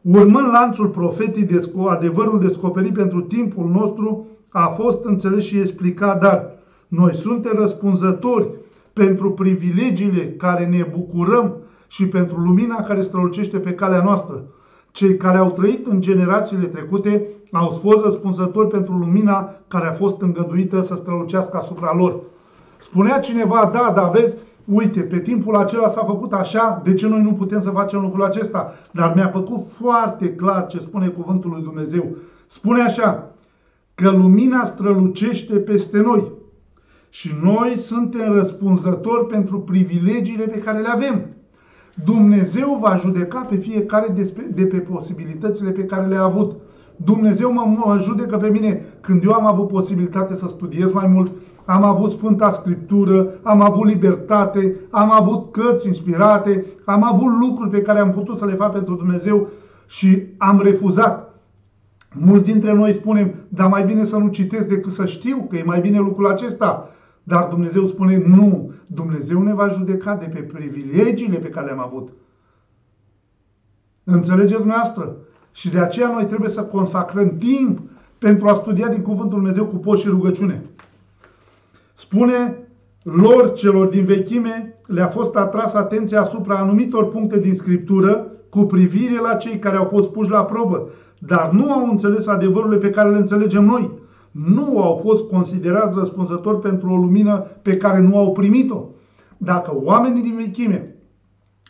Urmând lanțul profetii, adevărul descoperit pentru timpul nostru a fost înțeles și explicat, dar noi suntem răspunzători pentru privilegiile care ne bucurăm și pentru lumina care strălucește pe calea noastră. Cei care au trăit în generațiile trecute au fost răspunzători pentru lumina care a fost îngăduită să strălucească asupra lor. Spunea cineva, da, dar vezi, uite, pe timpul acela s-a făcut așa, de ce noi nu putem să facem lucrul acesta? Dar mi-a făcut foarte clar ce spune cuvântul lui Dumnezeu. Spune așa, că lumina strălucește peste noi și noi suntem răspunzători pentru privilegiile pe care le avem. Dumnezeu va judeca pe fiecare de pe posibilitățile pe care le-a avut. Dumnezeu mă, mă judecă pe mine când eu am avut posibilitate să studiez mai mult, am avut Sfânta Scriptură, am avut libertate, am avut cărți inspirate, am avut lucruri pe care am putut să le fac pentru Dumnezeu și am refuzat. Mulți dintre noi spunem, dar mai bine să nu citesc decât să știu că e mai bine lucrul acesta. Dar Dumnezeu spune, nu, Dumnezeu ne va judeca de pe privilegiile pe care le-am avut. Înțelegeți dumneavoastră? Și de aceea noi trebuie să consacrăm timp pentru a studia din Cuvântul Dumnezeu cu post și rugăciune. Spune lor celor din vechime le-a fost atras atenția asupra anumitor puncte din Scriptură cu privire la cei care au fost puși la probă, dar nu au înțeles adevărurile pe care le înțelegem noi. Nu au fost considerați răspunzători pentru o lumină pe care nu au primit-o. Dacă oamenii din vechime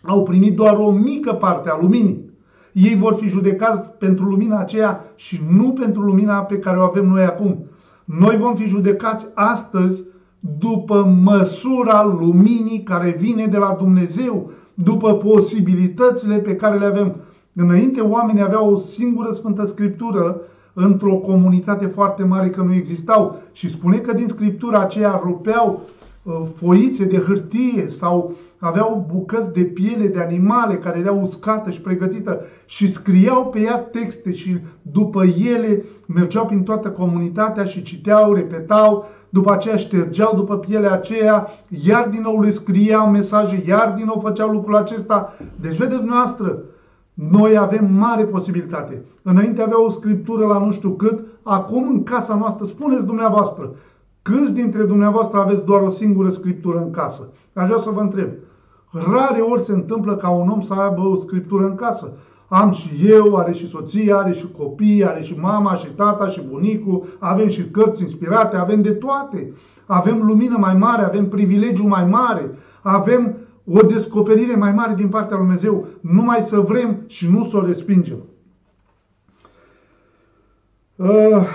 au primit doar o mică parte a luminii, ei vor fi judecați pentru lumina aceea și nu pentru lumina pe care o avem noi acum. Noi vom fi judecați astăzi după măsura luminii care vine de la Dumnezeu, după posibilitățile pe care le avem. Înainte oamenii aveau o singură Sfântă Scriptură într-o comunitate foarte mare că nu existau și spune că din Scriptura aceea rupeau uh, foițe de hârtie sau aveau bucăți de piele de animale care erau uscată și pregătită și scriau pe ea texte și după ele mergeau prin toată comunitatea și citeau, repetau, după aceea ștergeau după pielea aceea, iar din nou le scriau mesaje, iar din nou făceau lucrul acesta. Deci vedeți noastră, noi avem mare posibilitate. Înainte avea o scriptură la nu știu cât, acum în casa noastră, spuneți dumneavoastră, câți dintre dumneavoastră aveți doar o singură scriptură în casă? Aș vrea să vă întreb. Rare ori se întâmplă ca un om să aibă o scriptură în casă. Am și eu, are și soția, are și copii, are și mama, și tata, și bunicul, avem și cărți inspirate, avem de toate. Avem lumină mai mare, avem privilegiu mai mare, avem o descoperire mai mare din partea lui Dumnezeu, numai să vrem și nu să o respingem. Uh,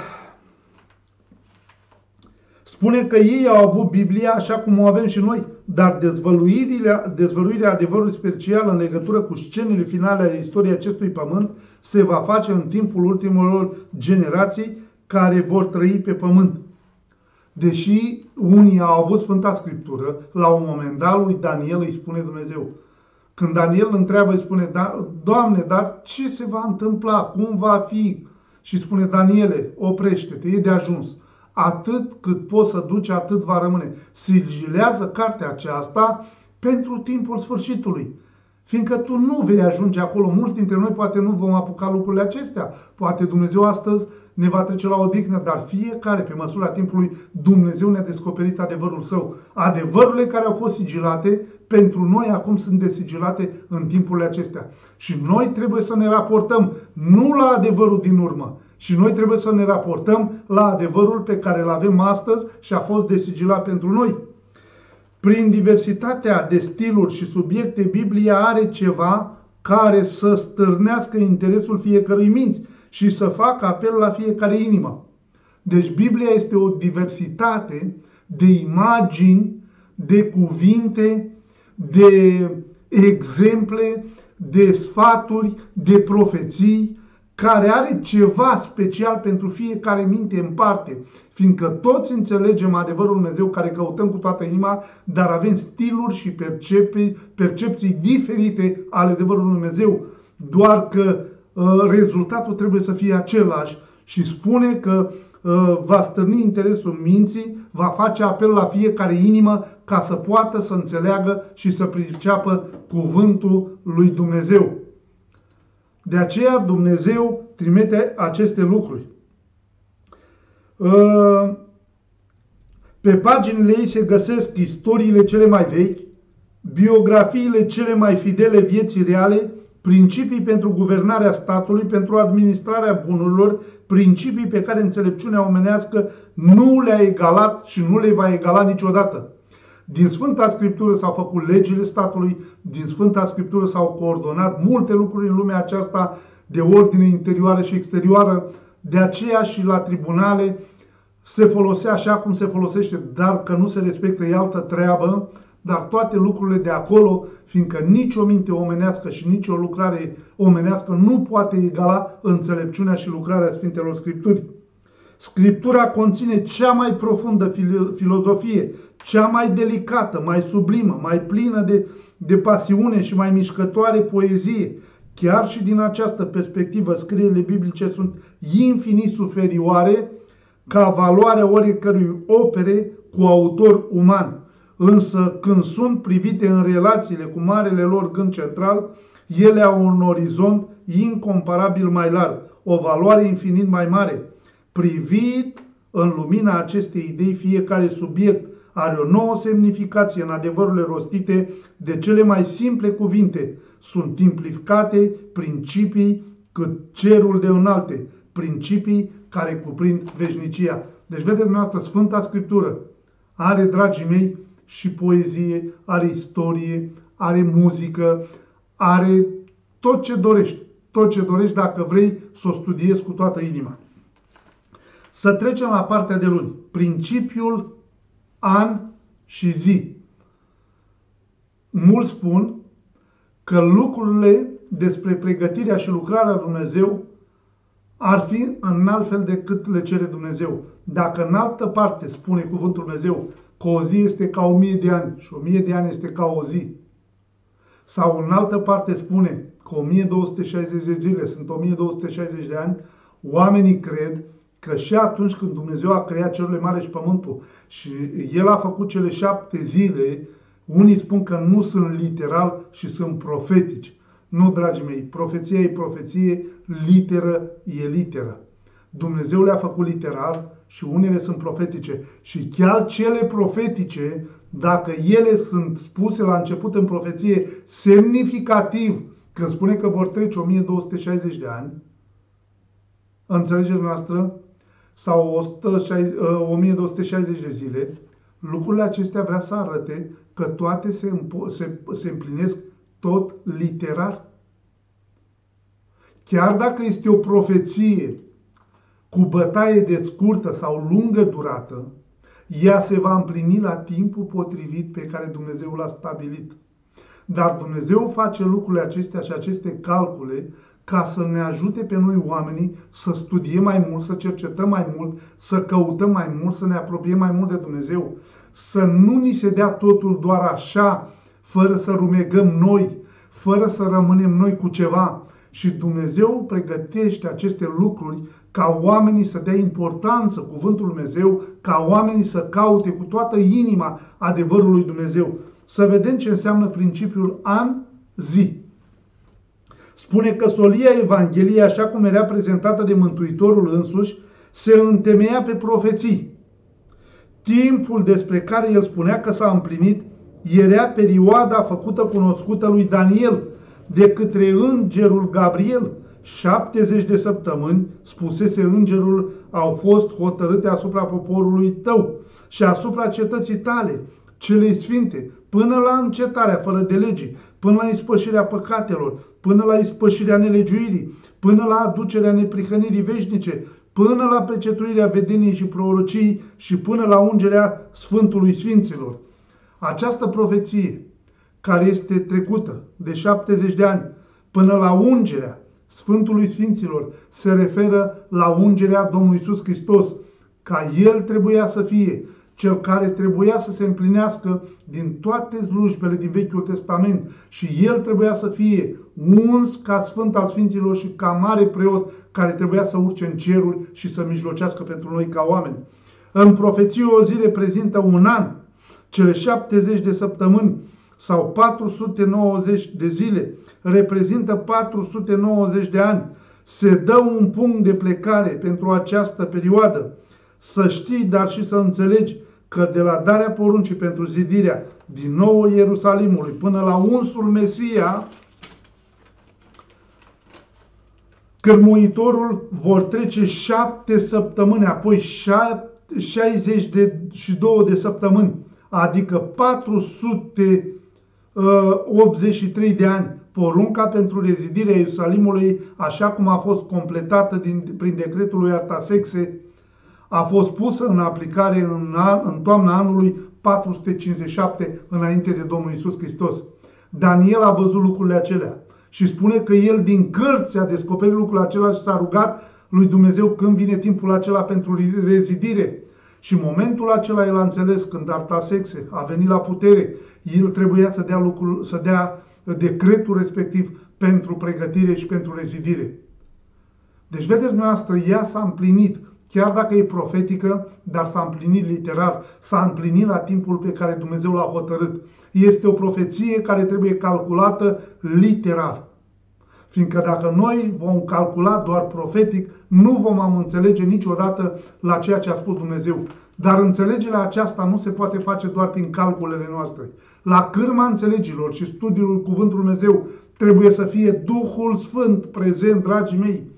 spune că ei au avut Biblia așa cum o avem și noi, dar dezvăluirea, dezvăluirea adevărului special în legătură cu scenele finale ale istoriei acestui pământ se va face în timpul ultimelor generații care vor trăi pe pământ. Deși unii au avut Sfânta Scriptură, la un moment dat lui Daniel îi spune Dumnezeu. Când Daniel îl întreabă, îi spune, da, Doamne, dar ce se va întâmpla? Cum va fi? Și spune, Daniele, oprește-te, e de ajuns. Atât cât poți să duci, atât va rămâne. Sigilează cartea aceasta pentru timpul sfârșitului. Fiindcă tu nu vei ajunge acolo. Mulți dintre noi poate nu vom apuca lucrurile acestea. Poate Dumnezeu astăzi ne va trece la odihnă, dar fiecare, pe măsura timpului, Dumnezeu ne-a descoperit adevărul său. Adevărurile care au fost sigilate, pentru noi acum sunt desigilate în timpurile acestea. Și noi trebuie să ne raportăm nu la adevărul din urmă, și noi trebuie să ne raportăm la adevărul pe care îl avem astăzi și a fost desigilat pentru noi. Prin diversitatea de stiluri și subiecte, Biblia are ceva care să stârnească interesul fiecărui minți și să facă apel la fiecare inimă. Deci Biblia este o diversitate de imagini, de cuvinte, de exemple, de sfaturi, de profeții, care are ceva special pentru fiecare minte în parte, fiindcă toți înțelegem adevărul Dumnezeu care căutăm cu toată inima, dar avem stiluri și percepții, percepții diferite ale adevărului Dumnezeu, doar că uh, rezultatul trebuie să fie același și spune că uh, va stârni interesul minții, va face apel la fiecare inimă ca să poată să înțeleagă și să priceapă cuvântul lui Dumnezeu. De aceea Dumnezeu trimite aceste lucruri. Uh, pe paginile ei se găsesc istoriile cele mai vechi, biografiile cele mai fidele vieții reale, principii pentru guvernarea statului, pentru administrarea bunurilor, principii pe care înțelepciunea omenească nu le-a egalat și nu le va egala niciodată. Din Sfânta Scriptură s-au făcut legile statului, din Sfânta Scriptură s-au coordonat multe lucruri în lumea aceasta de ordine interioară și exterioară, de aceea și la tribunale se folosea așa cum se folosește, dar că nu se respectă e altă treabă, dar toate lucrurile de acolo, fiindcă nici o minte omenească și nici o lucrare omenească nu poate egala înțelepciunea și lucrarea Sfintelor Scripturi. Scriptura conține cea mai profundă filozofie, cea mai delicată, mai sublimă, mai plină de, de pasiune și mai mișcătoare poezie. Chiar și din această perspectivă, scrierile biblice sunt infinit superioare ca valoarea oricărui opere cu autor uman. Însă, când sunt privite în relațiile cu marele lor gând central, ele au un orizont incomparabil mai larg, o valoare infinit mai mare. Privit în lumina acestei idei, fiecare subiect are o nouă semnificație în adevărurile rostite de cele mai simple cuvinte. Sunt simplificate principii cât cerul de înalte, principii care cuprind veșnicia. Deci vedeți dumneavoastră, Sfânta Scriptură are, dragii mei, și poezie, are istorie, are muzică, are tot ce dorești. Tot ce dorești dacă vrei să o studiezi cu toată inima. Să trecem la partea de luni. Principiul an și zi. Mulți spun că lucrurile despre pregătirea și lucrarea lui Dumnezeu ar fi în alt fel decât le cere Dumnezeu. Dacă în altă parte spune cuvântul Dumnezeu că o zi este ca o mie de ani și o mie de ani este ca o zi. Sau în altă parte spune că 1260 de zile sunt 1260 de ani, oamenii cred că și atunci când Dumnezeu a creat cerurile mare și pământul și El a făcut cele șapte zile, unii spun că nu sunt literal și sunt profetici. Nu, dragii mei, profeția e profeție, literă e literă. Dumnezeu le-a făcut literal și unele sunt profetice. Și chiar cele profetice, dacă ele sunt spuse la început în profeție semnificativ, când spune că vor trece 1260 de ani, înțelegeți noastră, sau 160, 1260 ă, de zile, lucrurile acestea vrea să arate că toate se, se, se împlinesc tot literar. Chiar dacă este o profeție cu bătaie de scurtă sau lungă durată, ea se va împlini la timpul potrivit pe care Dumnezeu l-a stabilit. Dar Dumnezeu face lucrurile acestea și aceste calcule ca să ne ajute pe noi oamenii să studiem mai mult, să cercetăm mai mult, să căutăm mai mult, să ne apropiem mai mult de Dumnezeu. Să nu ni se dea totul doar așa, fără să rumegăm noi, fără să rămânem noi cu ceva. Și Dumnezeu pregătește aceste lucruri ca oamenii să dea importanță cuvântul Lui Dumnezeu, ca oamenii să caute cu toată inima adevărul lui Dumnezeu. Să vedem ce înseamnă principiul an-zi. Spune că solia Evangheliei, așa cum era prezentată de Mântuitorul însuși, se întemeia pe profeții. Timpul despre care el spunea că s-a împlinit era perioada făcută cunoscută lui Daniel de către îngerul Gabriel. 70 de săptămâni, spusese îngerul, au fost hotărâte asupra poporului tău și asupra cetății tale, celei sfinte, până la încetarea fără de legii, până la ispășirea păcatelor, până la ispășirea nelegiuirii, până la aducerea neprihănirii veșnice, până la precetuirea vedeniei și prorocii și până la ungerea Sfântului Sfinților. Această profeție, care este trecută de 70 de ani, până la ungerea Sfântului Sfinților, se referă la ungerea Domnului Iisus Hristos, ca El trebuia să fie cel care trebuia să se împlinească din toate slujbele din Vechiul Testament și el trebuia să fie uns ca Sfânt al Sfinților și ca mare preot care trebuia să urce în cerul și să mijlocească pentru noi ca oameni. În profeție o zi reprezintă un an, cele 70 de săptămâni sau 490 de zile, reprezintă 490 de ani. Se dă un punct de plecare pentru această perioadă. Să știi, dar și să înțelegi că de la darea poruncii pentru zidirea din nou Ierusalimului până la unsul Mesia, cărmuitorul vor trece șapte săptămâni, apoi șapte, 62 de săptămâni, adică 400 Uh, 83 de ani porunca pentru rezidirea Ierusalimului, așa cum a fost completată din, prin decretul lui Artasexe, a fost pusă în aplicare în, an, în toamna anului 457 înainte de Domnul Isus Hristos. Daniel a văzut lucrurile acelea și spune că el din cărți a descoperit lucrul acela și s-a rugat lui Dumnezeu când vine timpul acela pentru rezidire. Și în momentul acela el a înțeles când Artasexe a venit la putere, el trebuia să dea, lucrul, să dea decretul respectiv pentru pregătire și pentru rezidire. Deci, vedeți noastră, ea s-a împlinit chiar dacă e profetică, dar s-a împlinit literar, s-a împlinit la timpul pe care Dumnezeu l-a hotărât. Este o profeție care trebuie calculată literar. Fiindcă dacă noi vom calcula doar profetic, nu vom am înțelege niciodată la ceea ce a spus Dumnezeu. Dar înțelegerea aceasta nu se poate face doar prin calculele noastre. La cârma înțelegilor și studiul Cuvântului Dumnezeu trebuie să fie Duhul Sfânt prezent, dragii mei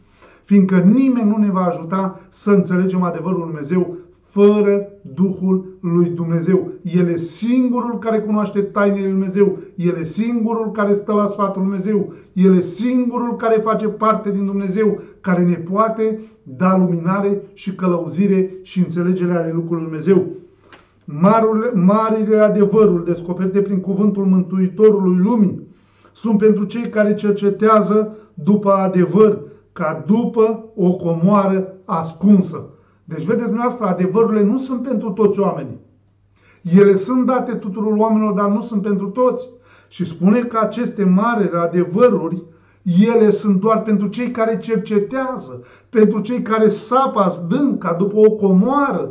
fiindcă nimeni nu ne va ajuta să înțelegem adevărul lui Dumnezeu fără Duhul lui Dumnezeu. El e singurul care cunoaște tainele lui Dumnezeu. El e singurul care stă la sfatul lui Dumnezeu. El e singurul care face parte din Dumnezeu, care ne poate da luminare și călăuzire și înțelegere ale lucrurilor lui Dumnezeu. Marile, marile adevăruri descoperite prin cuvântul Mântuitorului lumii sunt pentru cei care cercetează după adevăr, ca după o comoară ascunsă. Deci, vedeți dumneavoastră, adevărurile nu sunt pentru toți oamenii. Ele sunt date tuturor oamenilor, dar nu sunt pentru toți. Și spune că aceste mari adevăruri, ele sunt doar pentru cei care cercetează, pentru cei care sapă dânca după o comoară,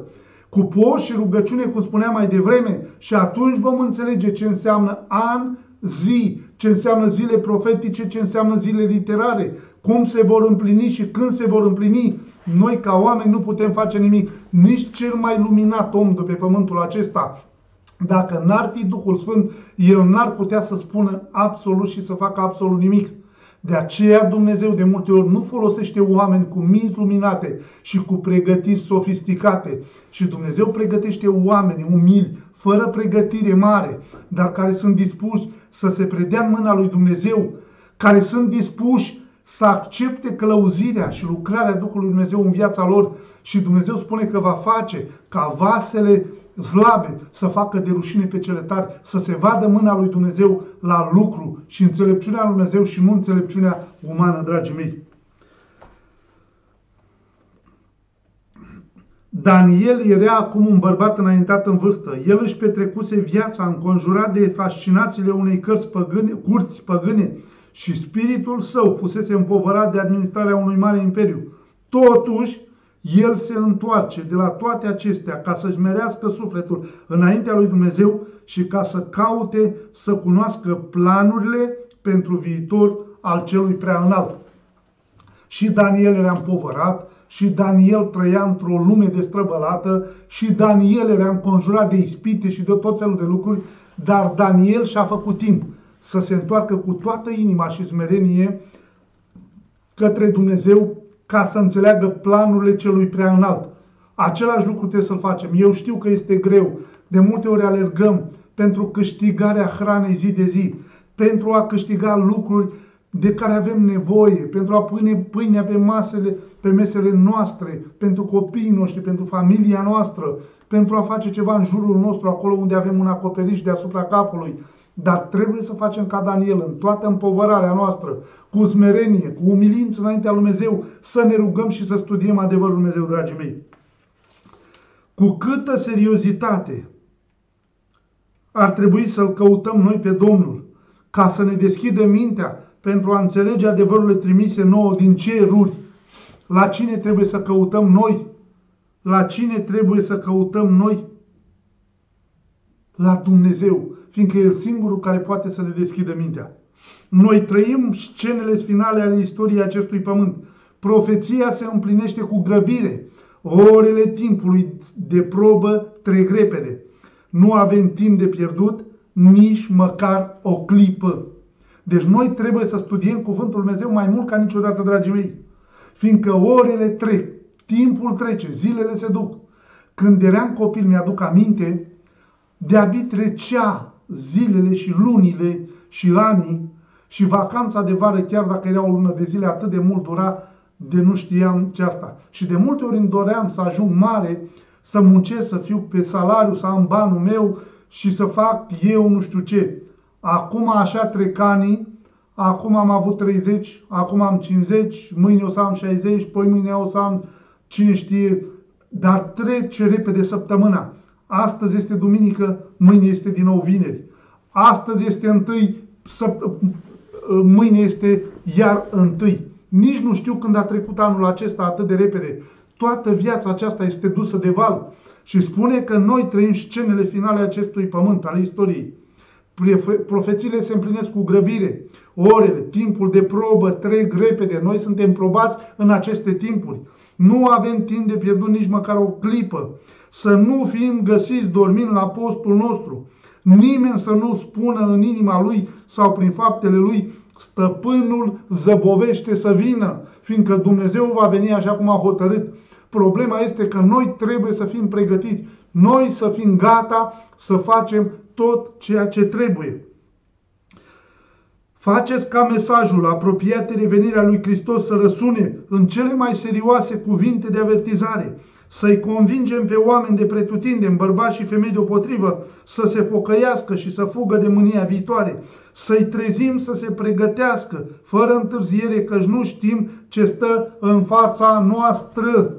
cu post și rugăciune, cum spuneam mai devreme, și atunci vom înțelege ce înseamnă an, zi, ce înseamnă zile profetice, ce înseamnă zile literare, cum se vor împlini și când se vor împlini. Noi ca oameni nu putem face nimic. Nici cel mai luminat om de pe pământul acesta, dacă n-ar fi Duhul Sfânt, el n-ar putea să spună absolut și să facă absolut nimic. De aceea Dumnezeu de multe ori nu folosește oameni cu minți luminate și cu pregătiri sofisticate. Și Dumnezeu pregătește oameni umili, fără pregătire mare, dar care sunt dispuși să se predea în mâna lui Dumnezeu, care sunt dispuși să accepte călăuzirea și lucrarea Duhului Dumnezeu în viața lor și Dumnezeu spune că va face ca vasele slabe să facă de rușine pe cele tari, să se vadă mâna lui Dumnezeu la lucru și înțelepciunea lui Dumnezeu și nu înțelepciunea umană, dragii mei. Daniel era acum un bărbat înaintat în vârstă. El își petrecuse viața înconjurat de fascinațiile unei cărți păgâne, curți păgâne și spiritul său fusese împovărat de administrarea unui mare imperiu. Totuși, el se întoarce de la toate acestea ca să-și merească sufletul înaintea lui Dumnezeu și ca să caute să cunoască planurile pentru viitor al celui prea înalt. Și Daniel era împovărat, și Daniel trăia într-o lume destrăbălată, și Daniel era înconjurat de ispite și de tot felul de lucruri, dar Daniel și-a făcut timp să se întoarcă cu toată inima și smerenie către Dumnezeu ca să înțeleagă planurile celui prea înalt. Același lucru trebuie să-l facem. Eu știu că este greu. De multe ori alergăm pentru câștigarea hranei zi de zi, pentru a câștiga lucruri de care avem nevoie, pentru a pune pâinea pe masele, pe mesele noastre, pentru copiii noștri, pentru familia noastră, pentru a face ceva în jurul nostru, acolo unde avem un acoperiș deasupra capului. Dar trebuie să facem ca Daniel în toată împovărarea noastră, cu smerenie, cu umilință înaintea lui Dumnezeu, să ne rugăm și să studiem adevărul lui Dumnezeu, dragii mei. Cu câtă seriozitate ar trebui să-L căutăm noi pe Domnul, ca să ne deschidă mintea pentru a înțelege adevărurile trimise nouă din ceruri. La cine trebuie să căutăm noi? La cine trebuie să căutăm noi? La Dumnezeu fiindcă e singurul care poate să ne deschidă mintea. Noi trăim scenele finale ale istoriei acestui pământ. Profeția se împlinește cu grăbire. Orele timpului de probă trec repede. Nu avem timp de pierdut, nici măcar o clipă. Deci noi trebuie să studiem Cuvântul Lui Dumnezeu mai mult ca niciodată, dragii mei. Fiindcă orele trec, timpul trece, zilele se duc. Când eram copil, mi-aduc aminte, de-abia trecea zilele și lunile și anii și vacanța de vară, chiar dacă era o lună de zile, atât de mult dura, de nu știam ce asta. Și de multe ori îmi doream să ajung mare, să muncesc, să fiu pe salariu, să am banul meu și să fac eu nu știu ce. Acum așa trec anii, acum am avut 30, acum am 50, mâine o să am 60, poi mâine o să am cine știe, dar trece repede săptămâna. Astăzi este duminică, mâine este din nou vineri. Astăzi este întâi, mâine este iar întâi. Nici nu știu când a trecut anul acesta atât de repede. Toată viața aceasta este dusă de val. Și spune că noi trăim scenele finale acestui pământ, ale istoriei. Profețiile se împlinesc cu grăbire. Orele, timpul de probă trec repede. Noi suntem probați în aceste timpuri. Nu avem timp de pierdut nici măcar o clipă să nu fim găsiți dormind la postul nostru. Nimeni să nu spună în inima lui sau prin faptele lui, stăpânul zăbovește să vină, fiindcă Dumnezeu va veni așa cum a hotărât. Problema este că noi trebuie să fim pregătiți, noi să fim gata să facem tot ceea ce trebuie. Faceți ca mesajul apropiat de revenirea lui Hristos să răsune în cele mai serioase cuvinte de avertizare să-i convingem pe oameni de pretutindeni, bărbați și femei deopotrivă, să se pocăiască și să fugă de mânia viitoare, să-i trezim să se pregătească, fără întârziere, căci nu știm ce stă în fața noastră.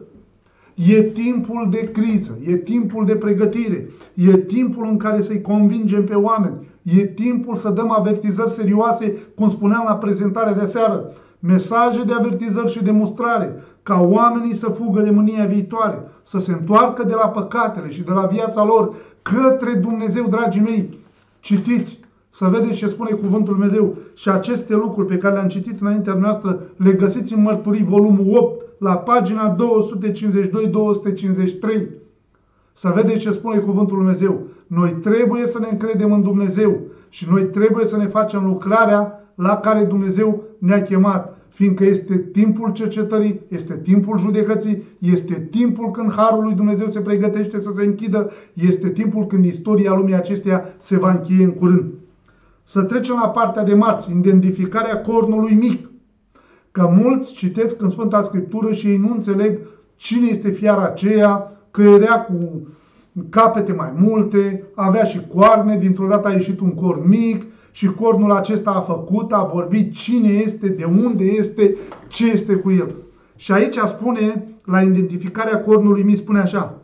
E timpul de criză, e timpul de pregătire, e timpul în care să-i convingem pe oameni, e timpul să dăm avertizări serioase, cum spuneam la prezentarea de seară, mesaje de avertizări și demonstrare, ca oamenii să fugă de mânia viitoare, să se întoarcă de la păcatele și de la viața lor către Dumnezeu, dragii mei. Citiți, să vedeți ce spune cuvântul Dumnezeu. Și aceste lucruri pe care le-am citit înaintea noastră le găsiți în Mărturii, volumul 8, la pagina 252-253. Să vedeți ce spune cuvântul Dumnezeu. Noi trebuie să ne încredem în Dumnezeu și noi trebuie să ne facem lucrarea la care Dumnezeu ne-a chemat fiindcă este timpul cercetării, este timpul judecății, este timpul când Harul lui Dumnezeu se pregătește să se închidă, este timpul când istoria lumii acesteia se va încheie în curând. Să trecem la partea de marți, identificarea cornului mic. Că mulți citesc în Sfânta Scriptură și ei nu înțeleg cine este fiara aceea, că era cu capete mai multe, avea și coarne, dintr-o dată a ieșit un corn mic și cornul acesta a făcut, a vorbit cine este, de unde este, ce este cu el. Și aici spune, la identificarea cornului mic, spune așa,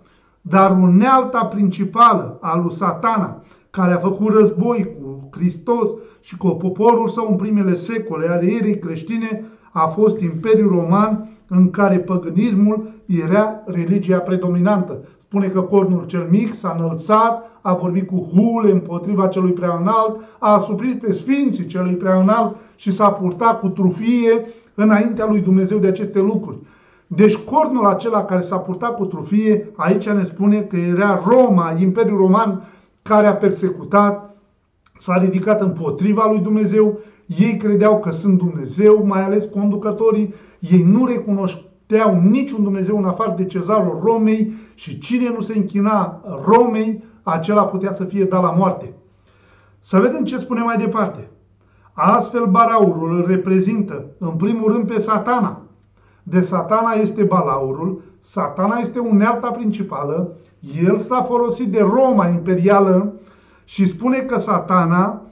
dar unealta principală a lui satana, care a făcut război cu Hristos și cu poporul său în primele secole ale erei creștine, a fost Imperiul Roman, în care păgânismul era religia predominantă. Spune că cornul cel mic s-a înălțat, a vorbit cu hule împotriva celui prea înalt, a asuprit pe sfinții celui prea înalt și s-a purtat cu trufie înaintea lui Dumnezeu de aceste lucruri. Deci cornul acela care s-a purtat cu trufie, aici ne spune că era Roma, Imperiul Roman, care a persecutat, s-a ridicat împotriva lui Dumnezeu, ei credeau că sunt Dumnezeu, mai ales conducătorii, ei nu recunoșteau niciun Dumnezeu în afară de cezarul Romei și cine nu se închina Romei, acela putea să fie dat la moarte. Să vedem ce spune mai departe. Astfel balaurul îl reprezintă în primul rând pe satana. De satana este balaurul, satana este unealta principală, el s-a folosit de Roma imperială și spune că satana,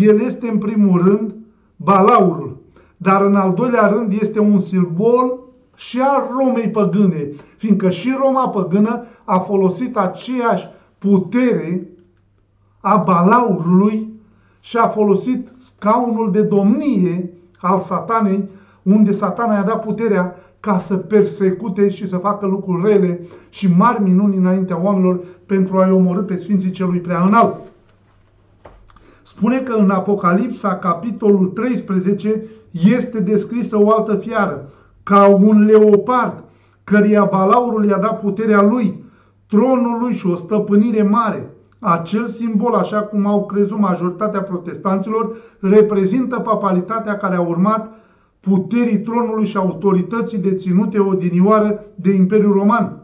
el este în primul rând balaurul, dar în al doilea rând este un simbol și al Romei păgâne, fiindcă și Roma păgână a folosit aceeași putere a balaurului și a folosit scaunul de domnie al satanei, unde satana i-a dat puterea ca să persecute și să facă lucruri rele și mari minuni înaintea oamenilor pentru a-i omorâ pe Sfinții Celui Prea Înalt. Spune că în Apocalipsa, capitolul 13, este descrisă o altă fiară, ca un leopard, căreia balaurul i-a dat puterea lui, tronul lui și o stăpânire mare. Acel simbol, așa cum au crezut majoritatea protestanților, reprezintă papalitatea care a urmat puterii tronului și autorității deținute odinioară de Imperiul Roman.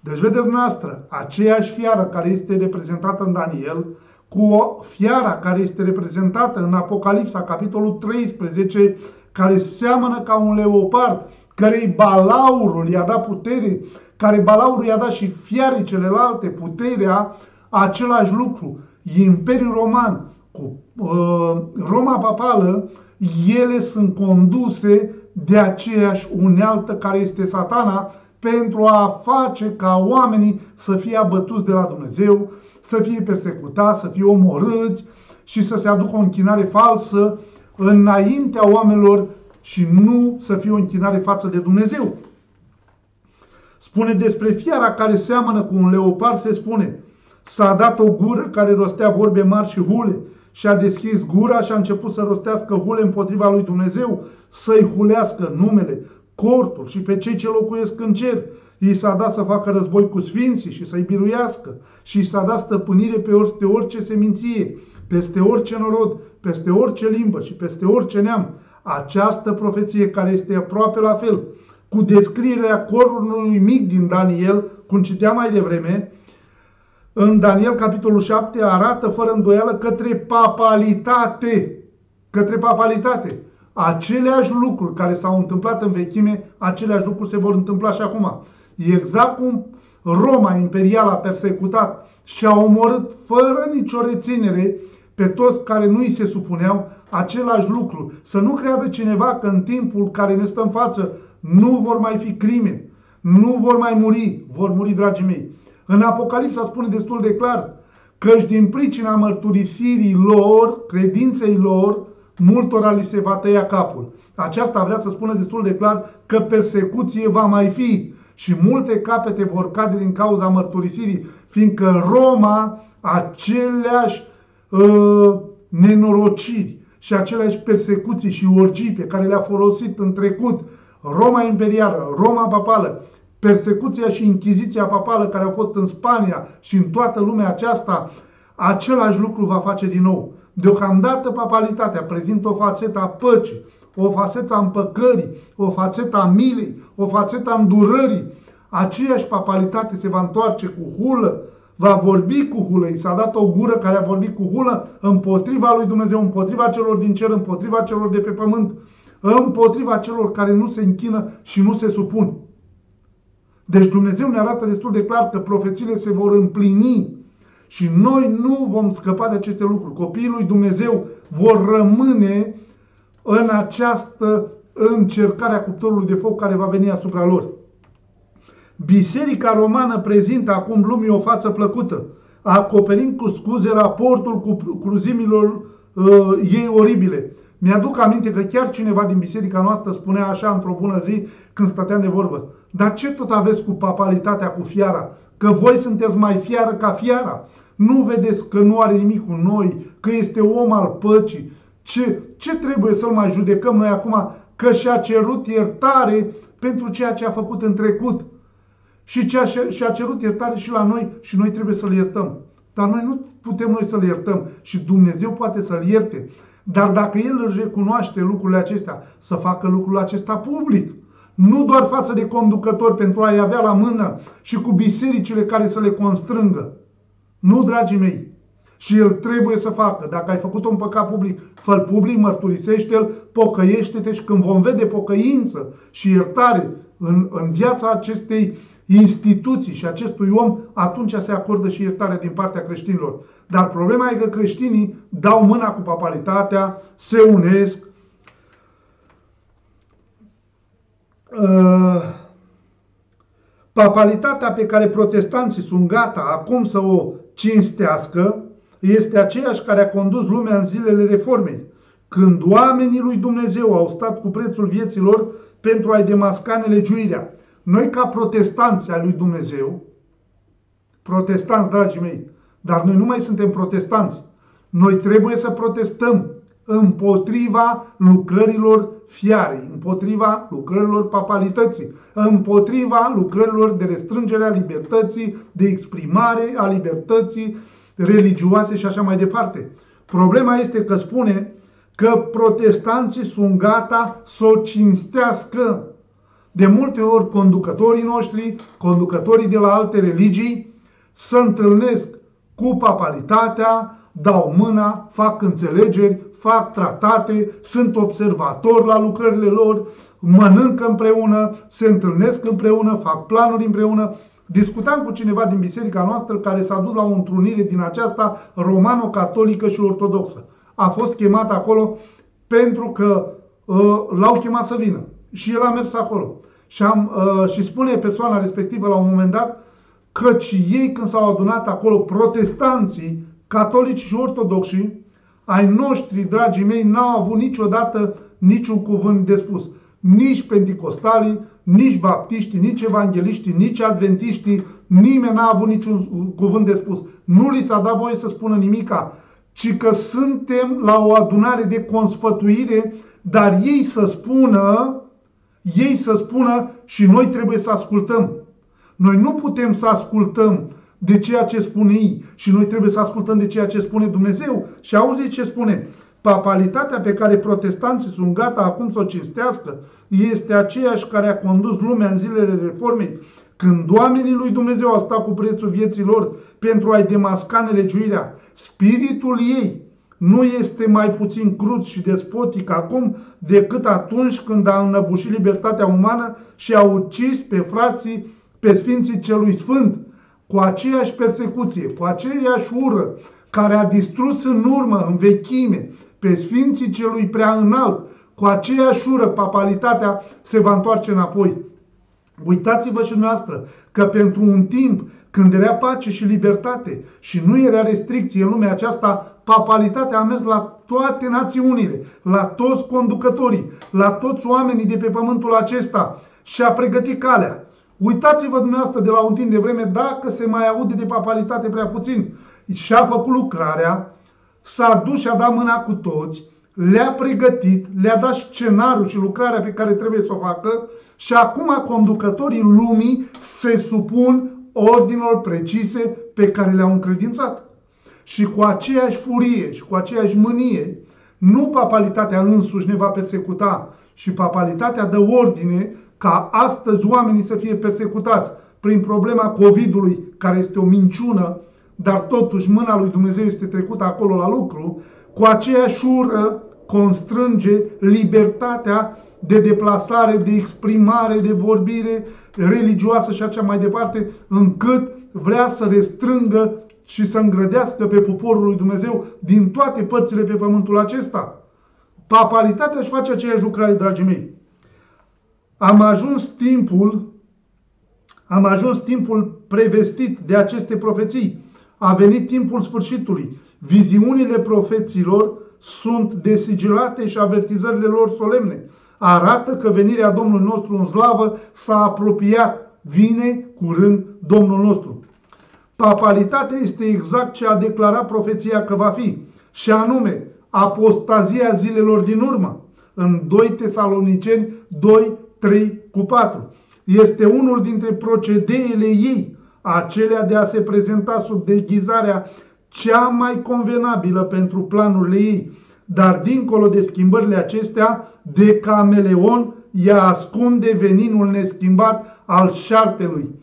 Deci vedeți noastră, aceeași fiară care este reprezentată în Daniel, cu o fiara care este reprezentată în Apocalipsa, capitolul 13, care seamănă ca un leopard, care balaurul i-a dat putere, care balaurul i-a dat și fiarii celelalte puterea, același lucru. Imperiul Roman cu uh, Roma Papală, ele sunt conduse de aceeași unealtă care este satana pentru a face ca oamenii să fie abătuți de la Dumnezeu, să fie persecutați, să fie omorâți și să se aducă o închinare falsă înaintea oamenilor și nu să fie o închinare față de Dumnezeu. Spune despre fiara care seamănă cu un leopard, se spune, s-a dat o gură care rostea vorbe mari și hule și a deschis gura și a început să rostească hule împotriva lui Dumnezeu, să-i hulească numele, cortul și pe cei ce locuiesc în cer. I s-a dat să facă război cu sfinții și să-i biruiască și i s-a dat stăpânire pe orice, orice seminție, peste orice norod, peste orice limbă și peste orice neam. Această profeție care este aproape la fel, cu descrierea cornului mic din Daniel, cum citeam mai devreme, în Daniel capitolul 7 arată fără îndoială către papalitate. Către papalitate. Aceleași lucruri care s-au întâmplat în vechime, aceleași lucruri se vor întâmpla și acum. Exact cum Roma imperială a persecutat și a omorât fără nicio reținere pe toți care nu îi se supuneau același lucru. Să nu creadă cineva că în timpul care ne stă în față nu vor mai fi crime. Nu vor mai muri, vor muri, dragii mei. În Apocalipsa spune destul de clar căci din pricina mărturisirii lor, credinței lor, multora li se va tăia capul. Aceasta vrea să spună destul de clar că persecuție va mai fi și multe capete vor cade din cauza mărturisirii, fiindcă Roma aceleași uh, nenorociri și aceleași persecuții și orgii pe care le-a folosit în trecut Roma imperială, Roma papală, persecuția și inchiziția papală care au fost în Spania și în toată lumea aceasta, același lucru va face din nou. Deocamdată papalitatea prezintă o fațetă a păcii, o fațetă a împăcării, o fațetă a milei, o fațetă a îndurării. Aceeași papalitate se va întoarce cu hulă, va vorbi cu hulă. I s-a dat o gură care a vorbit cu hulă împotriva lui Dumnezeu, împotriva celor din cer, împotriva celor de pe pământ, împotriva celor care nu se închină și nu se supun. Deci Dumnezeu ne arată destul de clar că profețiile se vor împlini și noi nu vom scăpa de aceste lucruri. Copiii lui Dumnezeu vor rămâne în această încercare a cuptorului de foc care va veni asupra lor. Biserica romană prezintă acum lumii o față plăcută, acoperind cu scuze raportul cu cruzimilor uh, ei oribile. Mi-aduc aminte că chiar cineva din biserica noastră spunea așa într-o bună zi când stăteam de vorbă. Dar ce tot aveți cu papalitatea, cu fiara? Că voi sunteți mai fiară ca fiara. Nu vedeți că nu are nimic cu noi, că este om al păcii. Ce, ce trebuie să-l mai judecăm noi acum? Că și-a cerut iertare pentru ceea ce a făcut în trecut. Și și-a cerut iertare și la noi și noi trebuie să-l iertăm. Dar noi nu putem noi să-l iertăm și Dumnezeu poate să-l ierte. Dar dacă El își recunoaște lucrurile acestea, să facă lucrul acesta public. Nu doar față de conducători pentru a-i avea la mână și cu bisericile care să le constrângă. Nu, dragii mei. Și el trebuie să facă. Dacă ai făcut un păcat public, fă public, mărturisește-l, pocăiește-te și când vom vede pocăință și iertare în, în viața acestei instituții și acestui om, atunci se acordă și iertarea din partea creștinilor. Dar problema e că creștinii dau mâna cu papalitatea, se unesc, uh, papalitatea pe care protestanții sunt gata acum să o cinstească este aceeași care a condus lumea în zilele reformei, când oamenii lui Dumnezeu au stat cu prețul vieților pentru a-i demasca nelegiuirea. Noi ca protestanți al lui Dumnezeu, protestanți, dragii mei, dar noi nu mai suntem protestanți. Noi trebuie să protestăm împotriva lucrărilor fiarei, împotriva lucrărilor papalității, împotriva lucrărilor de restrângere a libertății, de exprimare a libertății religioase și așa mai departe. Problema este că spune că protestanții sunt gata să o cinstească. De multe ori conducătorii noștri, conducătorii de la alte religii, să întâlnesc cu papalitatea, dau mâna, fac înțelegeri, fac tratate, sunt observatori la lucrările lor, mănâncă împreună, se întâlnesc împreună, fac planuri împreună. Discutam cu cineva din biserica noastră care s-a dus la o întrunire din aceasta romano-catolică și ortodoxă. A fost chemat acolo pentru că uh, l-au chemat să vină. Și el a mers acolo. Și, am, uh, și spune persoana respectivă la un moment dat căci ei când s-au adunat acolo, protestanții, catolici și ortodoxi, ai noștri, dragii mei, n-au avut niciodată niciun cuvânt de spus. Nici penticostalii, nici baptiștii, nici evangeliștii, nici adventiștii, nimeni n-a avut niciun cuvânt de spus. Nu li s-a dat voie să spună nimica, ci că suntem la o adunare de consfătuire, dar ei să spună, ei să spună și noi trebuie să ascultăm. Noi nu putem să ascultăm de ceea ce spune ei și noi trebuie să ascultăm de ceea ce spune Dumnezeu. Și auzi ce spune? Papalitatea pe care protestanții sunt gata acum să o cinstească este aceeași care a condus lumea în zilele reformei, când oamenii lui Dumnezeu au stat cu prețul vieții lor pentru a-i demasca nelegiuirea. Spiritul ei nu este mai puțin crud și despotic acum decât atunci când a înnăbușit libertatea umană și a ucis pe frații, pe Sfinții Celui Sfânt, cu aceeași persecuție, cu aceeași ură, care a distrus în urmă, în vechime, pe Sfinții Celui Prea Înalt, cu aceeași ură, papalitatea se va întoarce înapoi. Uitați-vă și noastră că pentru un timp când era pace și libertate și nu era restricție în lumea aceasta, papalitatea a mers la toate națiunile, la toți conducătorii, la toți oamenii de pe pământul acesta și a pregătit calea. Uitați-vă dumneavoastră de la un timp de vreme dacă se mai aude de papalitate prea puțin. Și a făcut lucrarea, s-a dus și a dat mâna cu toți, le-a pregătit, le-a dat scenariul și lucrarea pe care trebuie să o facă și acum conducătorii lumii se supun ordinilor precise pe care le-au încredințat. Și cu aceeași furie și cu aceeași mânie, nu papalitatea însuși ne va persecuta, și papalitatea dă ordine ca astăzi oamenii să fie persecutați prin problema COVID-ului, care este o minciună, dar totuși mâna lui Dumnezeu este trecută acolo la lucru, cu aceeași ură constrânge libertatea de deplasare, de exprimare, de vorbire religioasă și așa mai departe, încât vrea să restrângă și să îngrădească pe poporul lui Dumnezeu din toate părțile pe pământul acesta. Papalitatea își face aceeași lucrare, dragii mei. Am ajuns timpul, am ajuns timpul prevestit de aceste profeții. A venit timpul sfârșitului. Viziunile profeților sunt desigilate și avertizările lor solemne. Arată că venirea Domnului nostru în slavă s-a apropiat. Vine curând Domnul nostru. Papalitatea este exact ce a declarat profeția că va fi, și anume apostazia zilelor din urmă, în 2 Tesaloniceni 2, 3 cu 4. Este unul dintre procedeele ei, acelea de a se prezenta sub deghizarea cea mai convenabilă pentru planurile ei, dar dincolo de schimbările acestea, de cameleon, ea ascunde veninul neschimbat al șarpelui.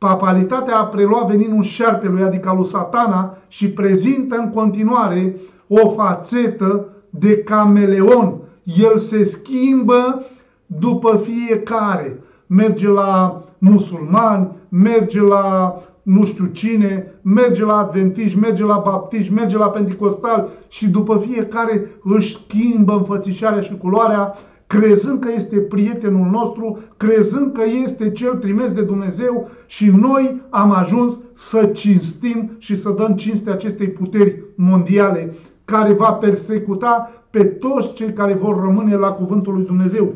Papalitatea a preluat veninul șarpelui, adică al lui satana, și prezintă în continuare o fațetă de cameleon. El se schimbă după fiecare. Merge la musulmani, merge la nu știu cine, merge la adventiști, merge la baptiști, merge la pentecostal și după fiecare își schimbă înfățișarea și culoarea, crezând că este prietenul nostru, crezând că este cel trimis de Dumnezeu și noi am ajuns să cinstim și să dăm cinste acestei puteri mondiale care va persecuta pe toți cei care vor rămâne la cuvântul lui Dumnezeu.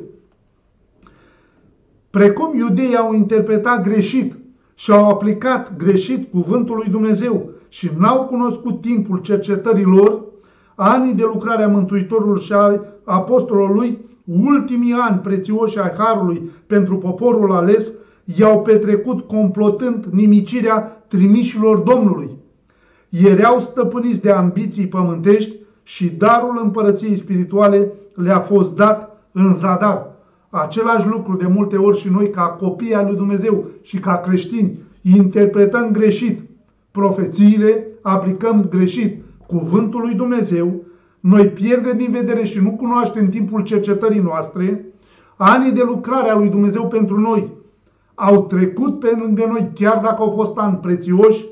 Precum iudeii au interpretat greșit și au aplicat greșit cuvântul lui Dumnezeu și n-au cunoscut timpul cercetărilor, anii de lucrare a Mântuitorului și a apostolului, ultimii ani prețioși ai Harului pentru poporul ales, i-au petrecut complotând nimicirea trimișilor Domnului. Erau stăpâniți de ambiții pământești și darul împărăției spirituale le-a fost dat în zadar. Același lucru de multe ori și noi ca copii al lui Dumnezeu și ca creștini interpretăm greșit profețiile, aplicăm greșit cuvântul lui Dumnezeu, noi pierdem din vedere și nu cunoaștem timpul cercetării noastre, anii de lucrare a lui Dumnezeu pentru noi au trecut pe lângă noi, chiar dacă au fost ani prețioși,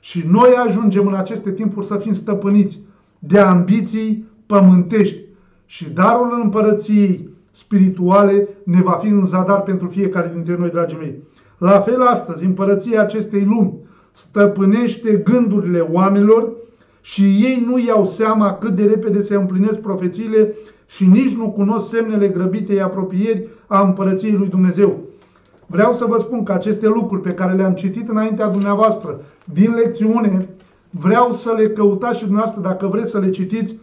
și noi ajungem în aceste timpuri să fim stăpâniți de ambiții pământești și darul împărăției spirituale ne va fi în zadar pentru fiecare dintre noi, dragii mei. La fel astăzi, împărăția acestei lumi stăpânește gândurile oamenilor și ei nu iau seama cât de repede se împlinesc profețiile și nici nu cunosc semnele grăbitei apropieri a împărăției lui Dumnezeu. Vreau să vă spun că aceste lucruri pe care le-am citit înaintea dumneavoastră din lecțiune, vreau să le căutați și dumneavoastră dacă vreți să le citiți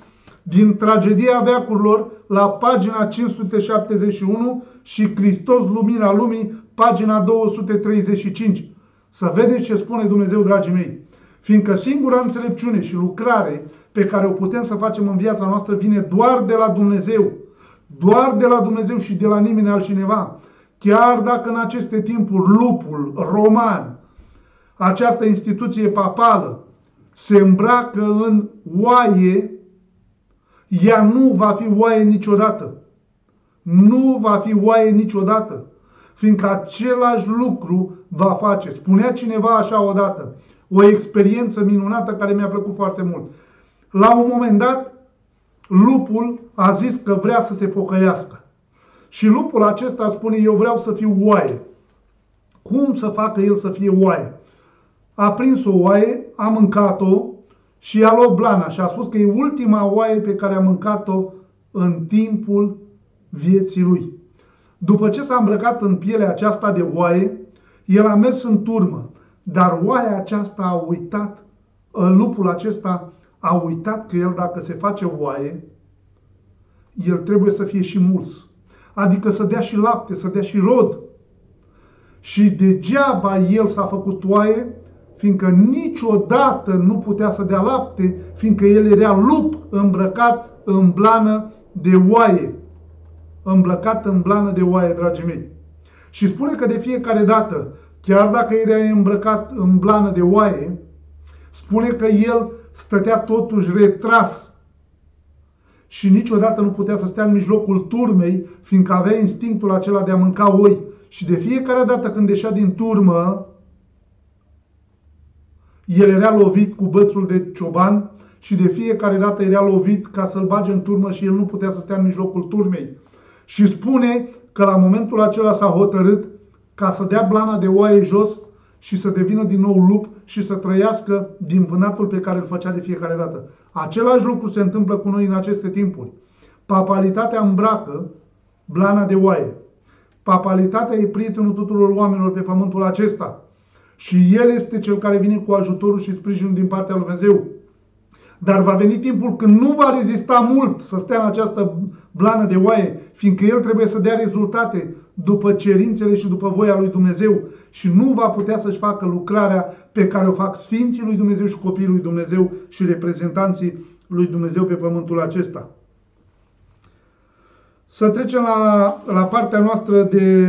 din Tragedia Veacurilor la pagina 571 și Hristos Lumina Lumii, pagina 235. Să vedeți ce spune Dumnezeu, dragii mei. Fiindcă singura înțelepciune și lucrare pe care o putem să facem în viața noastră vine doar de la Dumnezeu. Doar de la Dumnezeu și de la nimeni altcineva. Chiar dacă în aceste timpuri lupul roman, această instituție papală, se îmbracă în oaie, ea nu va fi oaie niciodată. Nu va fi oaie niciodată. Fiindcă același lucru va face. Spunea cineva așa odată, o experiență minunată care mi-a plăcut foarte mult. La un moment dat, lupul a zis că vrea să se pocăiască. Și lupul acesta spune, eu vreau să fiu oaie. cum să facă el să fie oaie. A prins o oaie, a mâncat-o și i-a luat blana și a spus că e ultima oaie pe care a mâncat-o în timpul vieții lui. După ce s-a îmbrăcat în pielea aceasta de oaie, el a mers în turmă, dar oaia aceasta a uitat, lupul acesta a uitat că el dacă se face oaie, el trebuie să fie și muls. Adică să dea și lapte, să dea și rod. Și degeaba el s-a făcut oaie, fiindcă niciodată nu putea să dea lapte, fiindcă el era lup îmbrăcat în blană de oaie. Îmbrăcat în blană de oaie, dragii mei. Și spune că de fiecare dată, chiar dacă era îmbrăcat în blană de oaie, spune că el stătea totuși retras și niciodată nu putea să stea în mijlocul turmei, fiindcă avea instinctul acela de a mânca oi. Și de fiecare dată când ieșea din turmă, el era lovit cu bățul de cioban și de fiecare dată era lovit ca să-l bage în turmă și el nu putea să stea în mijlocul turmei. Și spune că la momentul acela s-a hotărât ca să dea blana de oaie jos și să devină din nou lup și să trăiască din vânatul pe care îl făcea de fiecare dată. Același lucru se întâmplă cu noi în aceste timpuri. Papalitatea îmbracă blana de oaie. Papalitatea e prietenul tuturor oamenilor pe pământul acesta. Și El este Cel care vine cu ajutorul și sprijinul din partea lui Dumnezeu. Dar va veni timpul când nu va rezista mult să stea în această blană de oaie, fiindcă El trebuie să dea rezultate după cerințele și după voia lui Dumnezeu și nu va putea să-și facă lucrarea pe care o fac Sfinții lui Dumnezeu și copiii lui Dumnezeu și reprezentanții lui Dumnezeu pe pământul acesta. Să trecem la, la partea noastră de,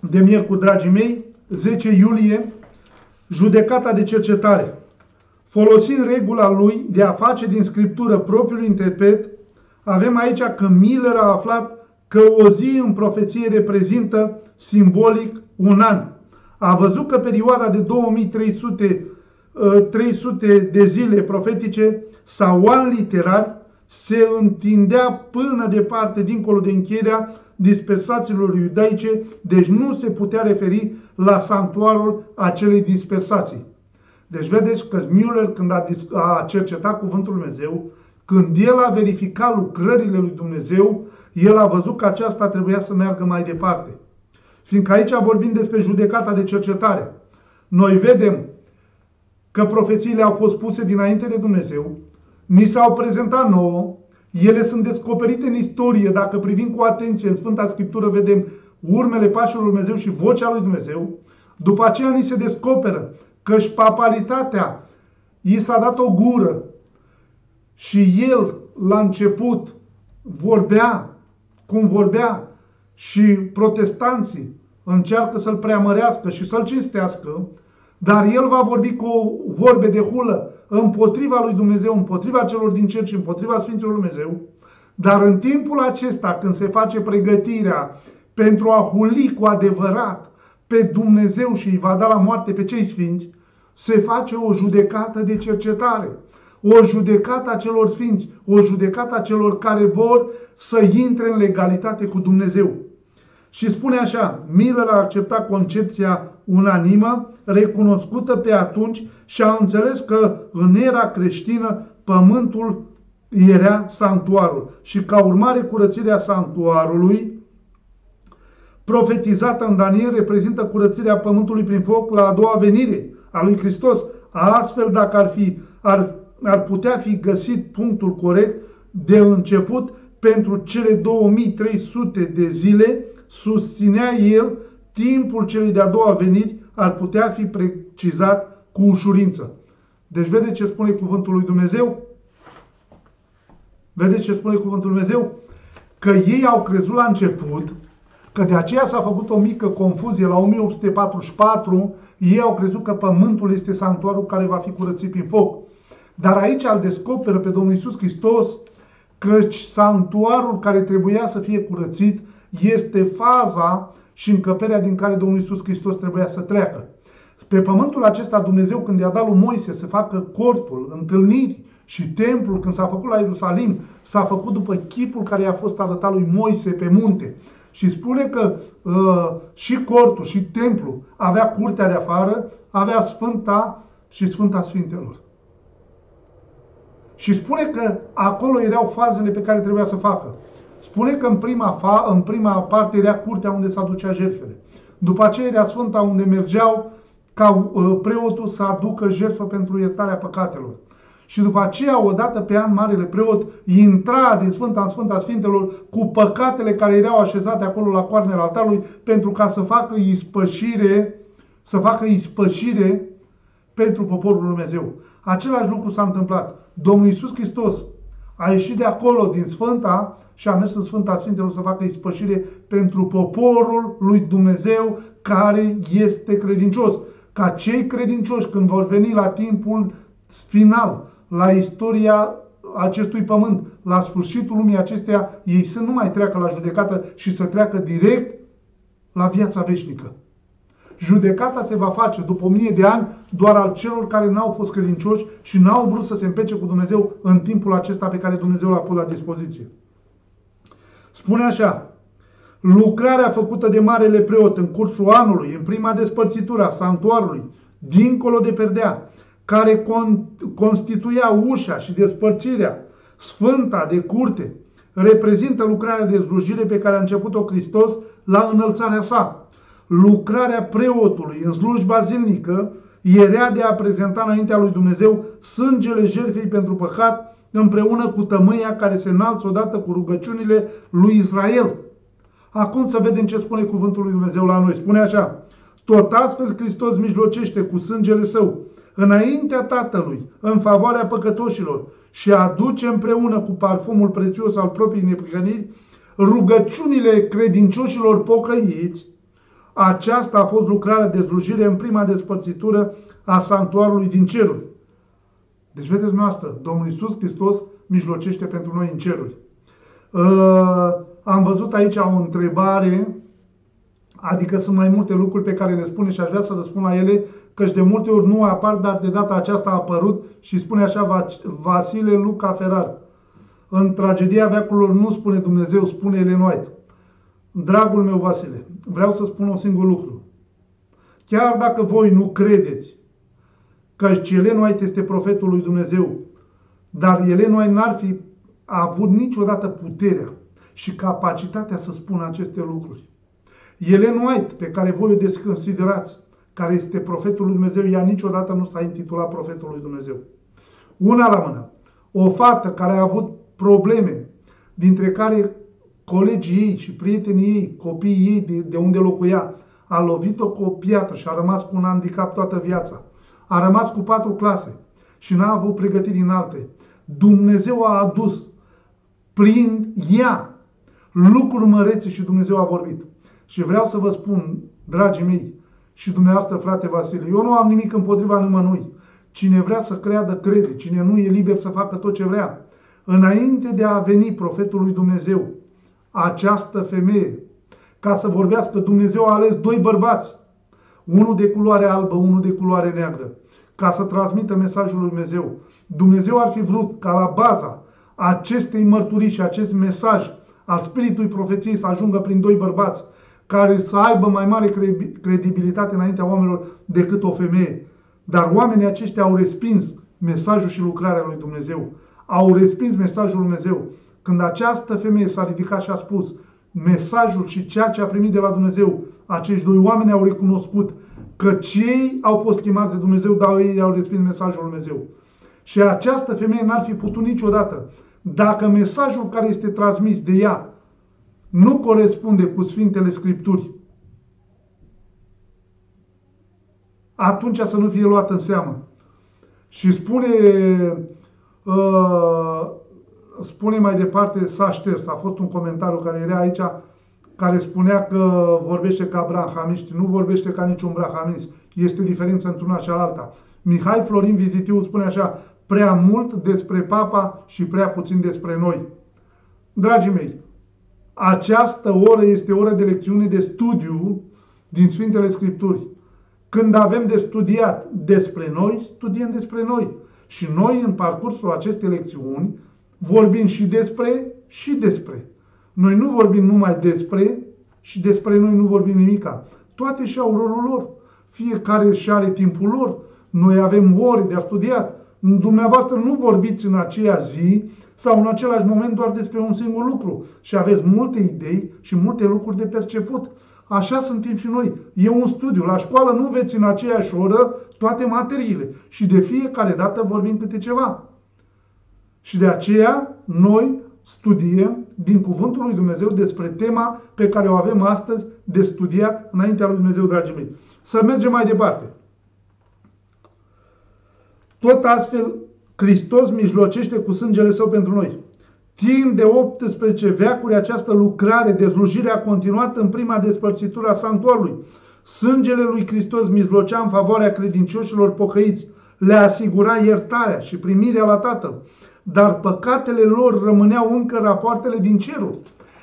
de miercuri, dragii mei, 10 iulie, judecata de cercetare. Folosind regula lui de a face din scriptură propriul interpret, avem aici că Miller a aflat că o zi în profeție reprezintă simbolic un an. A văzut că perioada de 2300 300 ă, de zile profetice sau ani literari se întindea până departe, dincolo de încheierea dispersațiilor iudaice, deci nu se putea referi la sanctuarul acelei dispersații. Deci vedeți că Müller, când a, a cercetat Cuvântul Lui Dumnezeu, când el a verificat lucrările lui Dumnezeu, el a văzut că aceasta trebuia să meargă mai departe. Fiindcă aici vorbim despre judecata de cercetare. Noi vedem că profețiile au fost puse dinainte de Dumnezeu, ni s-au prezentat nouă, ele sunt descoperite în istorie, dacă privim cu atenție în Sfânta Scriptură, vedem urmele pașilor lui Dumnezeu și vocea lui Dumnezeu, după aceea ni se descoperă că și papalitatea i s-a dat o gură și el la început vorbea cum vorbea și protestanții încearcă să-l preamărească și să-l cinstească, dar el va vorbi cu vorbe de hulă împotriva lui Dumnezeu, împotriva celor din cer și împotriva Sfinților lui Dumnezeu. Dar în timpul acesta, când se face pregătirea pentru a huli cu adevărat pe Dumnezeu și îi va da la moarte pe cei sfinți, se face o judecată de cercetare o judecată a celor sfinți, o judecată a celor care vor să intre în legalitate cu Dumnezeu. Și spune așa, Miller a acceptat concepția unanimă, recunoscută pe atunci și a înțeles că în era creștină pământul era sanctuarul și ca urmare curățirea sanctuarului profetizată în Daniel reprezintă curățirea pământului prin foc la a doua venire a lui Hristos. Astfel, dacă ar fi, ar ar putea fi găsit punctul corect de început pentru cele 2300 de zile, susținea el, timpul celei de-a doua veniri ar putea fi precizat cu ușurință. Deci vedeți ce spune cuvântul lui Dumnezeu? Vedeți ce spune cuvântul lui Dumnezeu? Că ei au crezut la început, că de aceea s-a făcut o mică confuzie la 1844, ei au crezut că pământul este sanctuarul care va fi curățit prin foc. Dar aici îl descoperă pe Domnul Isus Hristos căci sanctuarul care trebuia să fie curățit este faza și încăperea din care Domnul Isus Hristos trebuia să treacă. Pe pământul acesta Dumnezeu când i-a dat lui Moise să facă cortul, întâlniri și templul, când s-a făcut la Ierusalim, s-a făcut după chipul care i-a fost arătat lui Moise pe munte. Și spune că uh, și cortul și templu avea curtea de afară, avea Sfânta și Sfânta Sfintelor. Și spune că acolo erau fazele pe care trebuia să facă. Spune că în prima, fa, în prima parte era curtea unde se aducea jertfele. După aceea era Sfânta unde mergeau ca uh, preotul să aducă jertfă pentru iertarea păcatelor. Și după aceea, odată pe an, Marele Preot intra din Sfânta în Sfânta Sfintelor cu păcatele care erau așezate acolo la coarnele altarului pentru ca să facă ispășire, să facă ispășire pentru poporul Lui Dumnezeu. Același lucru s-a întâmplat. Domnul Iisus Hristos a ieșit de acolo, din Sfânta, și a mers în Sfânta Sfintelor să facă ispășire pentru poporul lui Dumnezeu care este credincios. Ca cei credincioși, când vor veni la timpul final, la istoria acestui pământ, la sfârșitul lumii acesteia, ei să nu mai treacă la judecată și să treacă direct la viața veșnică. Judecata se va face după o mie de ani doar al celor care n-au fost credincioși și n-au vrut să se împece cu Dumnezeu în timpul acesta pe care Dumnezeu l-a pus la dispoziție. Spune așa, lucrarea făcută de Marele Preot în cursul anului, în prima despărțitură a sanctuarului, dincolo de perdea, care con- constituia ușa și despărțirea sfânta de curte, reprezintă lucrarea de slujire pe care a început-o Hristos la înălțarea sa. Lucrarea preotului în slujba zilnică era de a prezenta înaintea lui Dumnezeu sângele jertfei pentru păcat împreună cu tămâia care se înalță odată cu rugăciunile lui Israel. Acum să vedem ce spune cuvântul lui Dumnezeu la noi. Spune așa, tot astfel Hristos mijlocește cu sângele său înaintea Tatălui, în favoarea păcătoșilor și aduce împreună cu parfumul prețios al propriei neprihăniri rugăciunile credincioșilor pocăiți, aceasta a fost lucrarea de slujire în prima despărțitură a sanctuarului din ceruri. Deci, vedeți noastră, Domnul Iisus Hristos mijlocește pentru noi în ceruri. Uh, am văzut aici o întrebare, adică sunt mai multe lucruri pe care le spune și aș vrea să răspund la ele, căci de multe ori nu apar, dar de data aceasta a apărut și spune așa Vasile Luca Ferrar. În tragedia veacurilor nu spune Dumnezeu, spune Ellen White. Dragul meu Vasile, vreau să spun un singur lucru. Chiar dacă voi nu credeți că Ellen White este profetul lui Dumnezeu, dar Ellen White n-ar fi avut niciodată puterea și capacitatea să spună aceste lucruri. Ellen White, pe care voi o desconsiderați, care este profetul lui Dumnezeu, ea niciodată nu s-a intitulat profetul lui Dumnezeu. Una la mână. O fată care a avut probleme, dintre care colegii ei și prietenii ei, copiii ei de, de unde locuia, a lovit-o cu o piatră și a rămas cu un handicap toată viața. A rămas cu patru clase și n-a avut pregătiri înalte. Dumnezeu a adus prin ea lucruri mărețe și Dumnezeu a vorbit. Și vreau să vă spun, dragii mei, și dumneavoastră, frate Vasile, eu nu am nimic împotriva nimănui. Cine vrea să creadă, crede. Cine nu e liber să facă tot ce vrea. Înainte de a veni profetul lui Dumnezeu, această femeie, ca să vorbească, Dumnezeu a ales doi bărbați, unul de culoare albă, unul de culoare neagră, ca să transmită mesajul lui Dumnezeu. Dumnezeu ar fi vrut ca la baza acestei mărturii și acest mesaj al Spiritului Profeției să ajungă prin doi bărbați, care să aibă mai mare credibilitate înaintea oamenilor decât o femeie. Dar oamenii aceștia au respins mesajul și lucrarea lui Dumnezeu. Au respins mesajul lui Dumnezeu. Când această femeie s-a ridicat și a spus mesajul și ceea ce a primit de la Dumnezeu, acești doi oameni au recunoscut că cei au fost chemați de Dumnezeu, dar ei au respins mesajul lui Dumnezeu. Și această femeie n-ar fi putut niciodată, dacă mesajul care este transmis de ea nu corespunde cu Sfintele Scripturi, atunci să nu fie luat în seamă. Și spune, uh, spune mai departe, s-a șters, a fost un comentariu care era aici, care spunea că vorbește ca brahamiști, nu vorbește ca niciun brahamist. Este diferență într-una și alta. Mihai Florin Vizitiu spune așa, prea mult despre papa și prea puțin despre noi. Dragii mei, această oră este oră de lecțiune de studiu din Sfintele Scripturi. Când avem de studiat despre noi, studiem despre noi. Și noi, în parcursul acestei lecțiuni, vorbim și despre și despre. Noi nu vorbim numai despre, și despre noi nu vorbim nimica. Toate și au rolul lor. Fiecare și are timpul lor. Noi avem ore de a studiat. Dumneavoastră nu vorbiți în aceea zi sau în același moment doar despre un singur lucru și aveți multe idei și multe lucruri de perceput. Așa suntem și noi. E un studiu. La școală nu veți în aceeași oră toate materiile și de fiecare dată vorbim câte ceva. Și de aceea noi studiem din Cuvântul lui Dumnezeu despre tema pe care o avem astăzi de studiat înaintea lui Dumnezeu, dragii mei. Să mergem mai departe. Tot astfel, Hristos mijlocește cu sângele său pentru noi. Timp de 18 veacuri această lucrare de slujire a continuat în prima despărțitură a sanctuarului. Sângele lui Hristos mijlocea în favoarea credincioșilor pocăiți, le asigura iertarea și primirea la Tatăl, dar păcatele lor rămâneau încă rapoartele din cerul.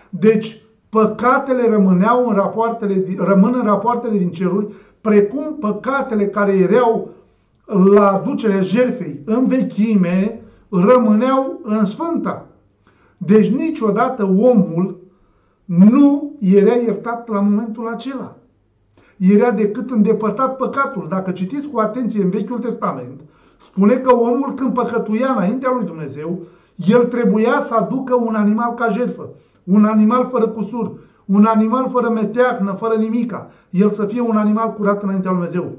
Deci, păcatele rămâneau în rapoartele, rămân în rapoartele din ceruri, precum păcatele care erau la aducerea jertfei în vechime rămâneau în sfânta. Deci niciodată omul nu era iertat la momentul acela. Era decât îndepărtat păcatul. Dacă citiți cu atenție în Vechiul Testament, spune că omul când păcătuia înaintea lui Dumnezeu, el trebuia să aducă un animal ca jertfă, un animal fără cusur, un animal fără meteacnă, fără nimica. El să fie un animal curat înaintea lui Dumnezeu.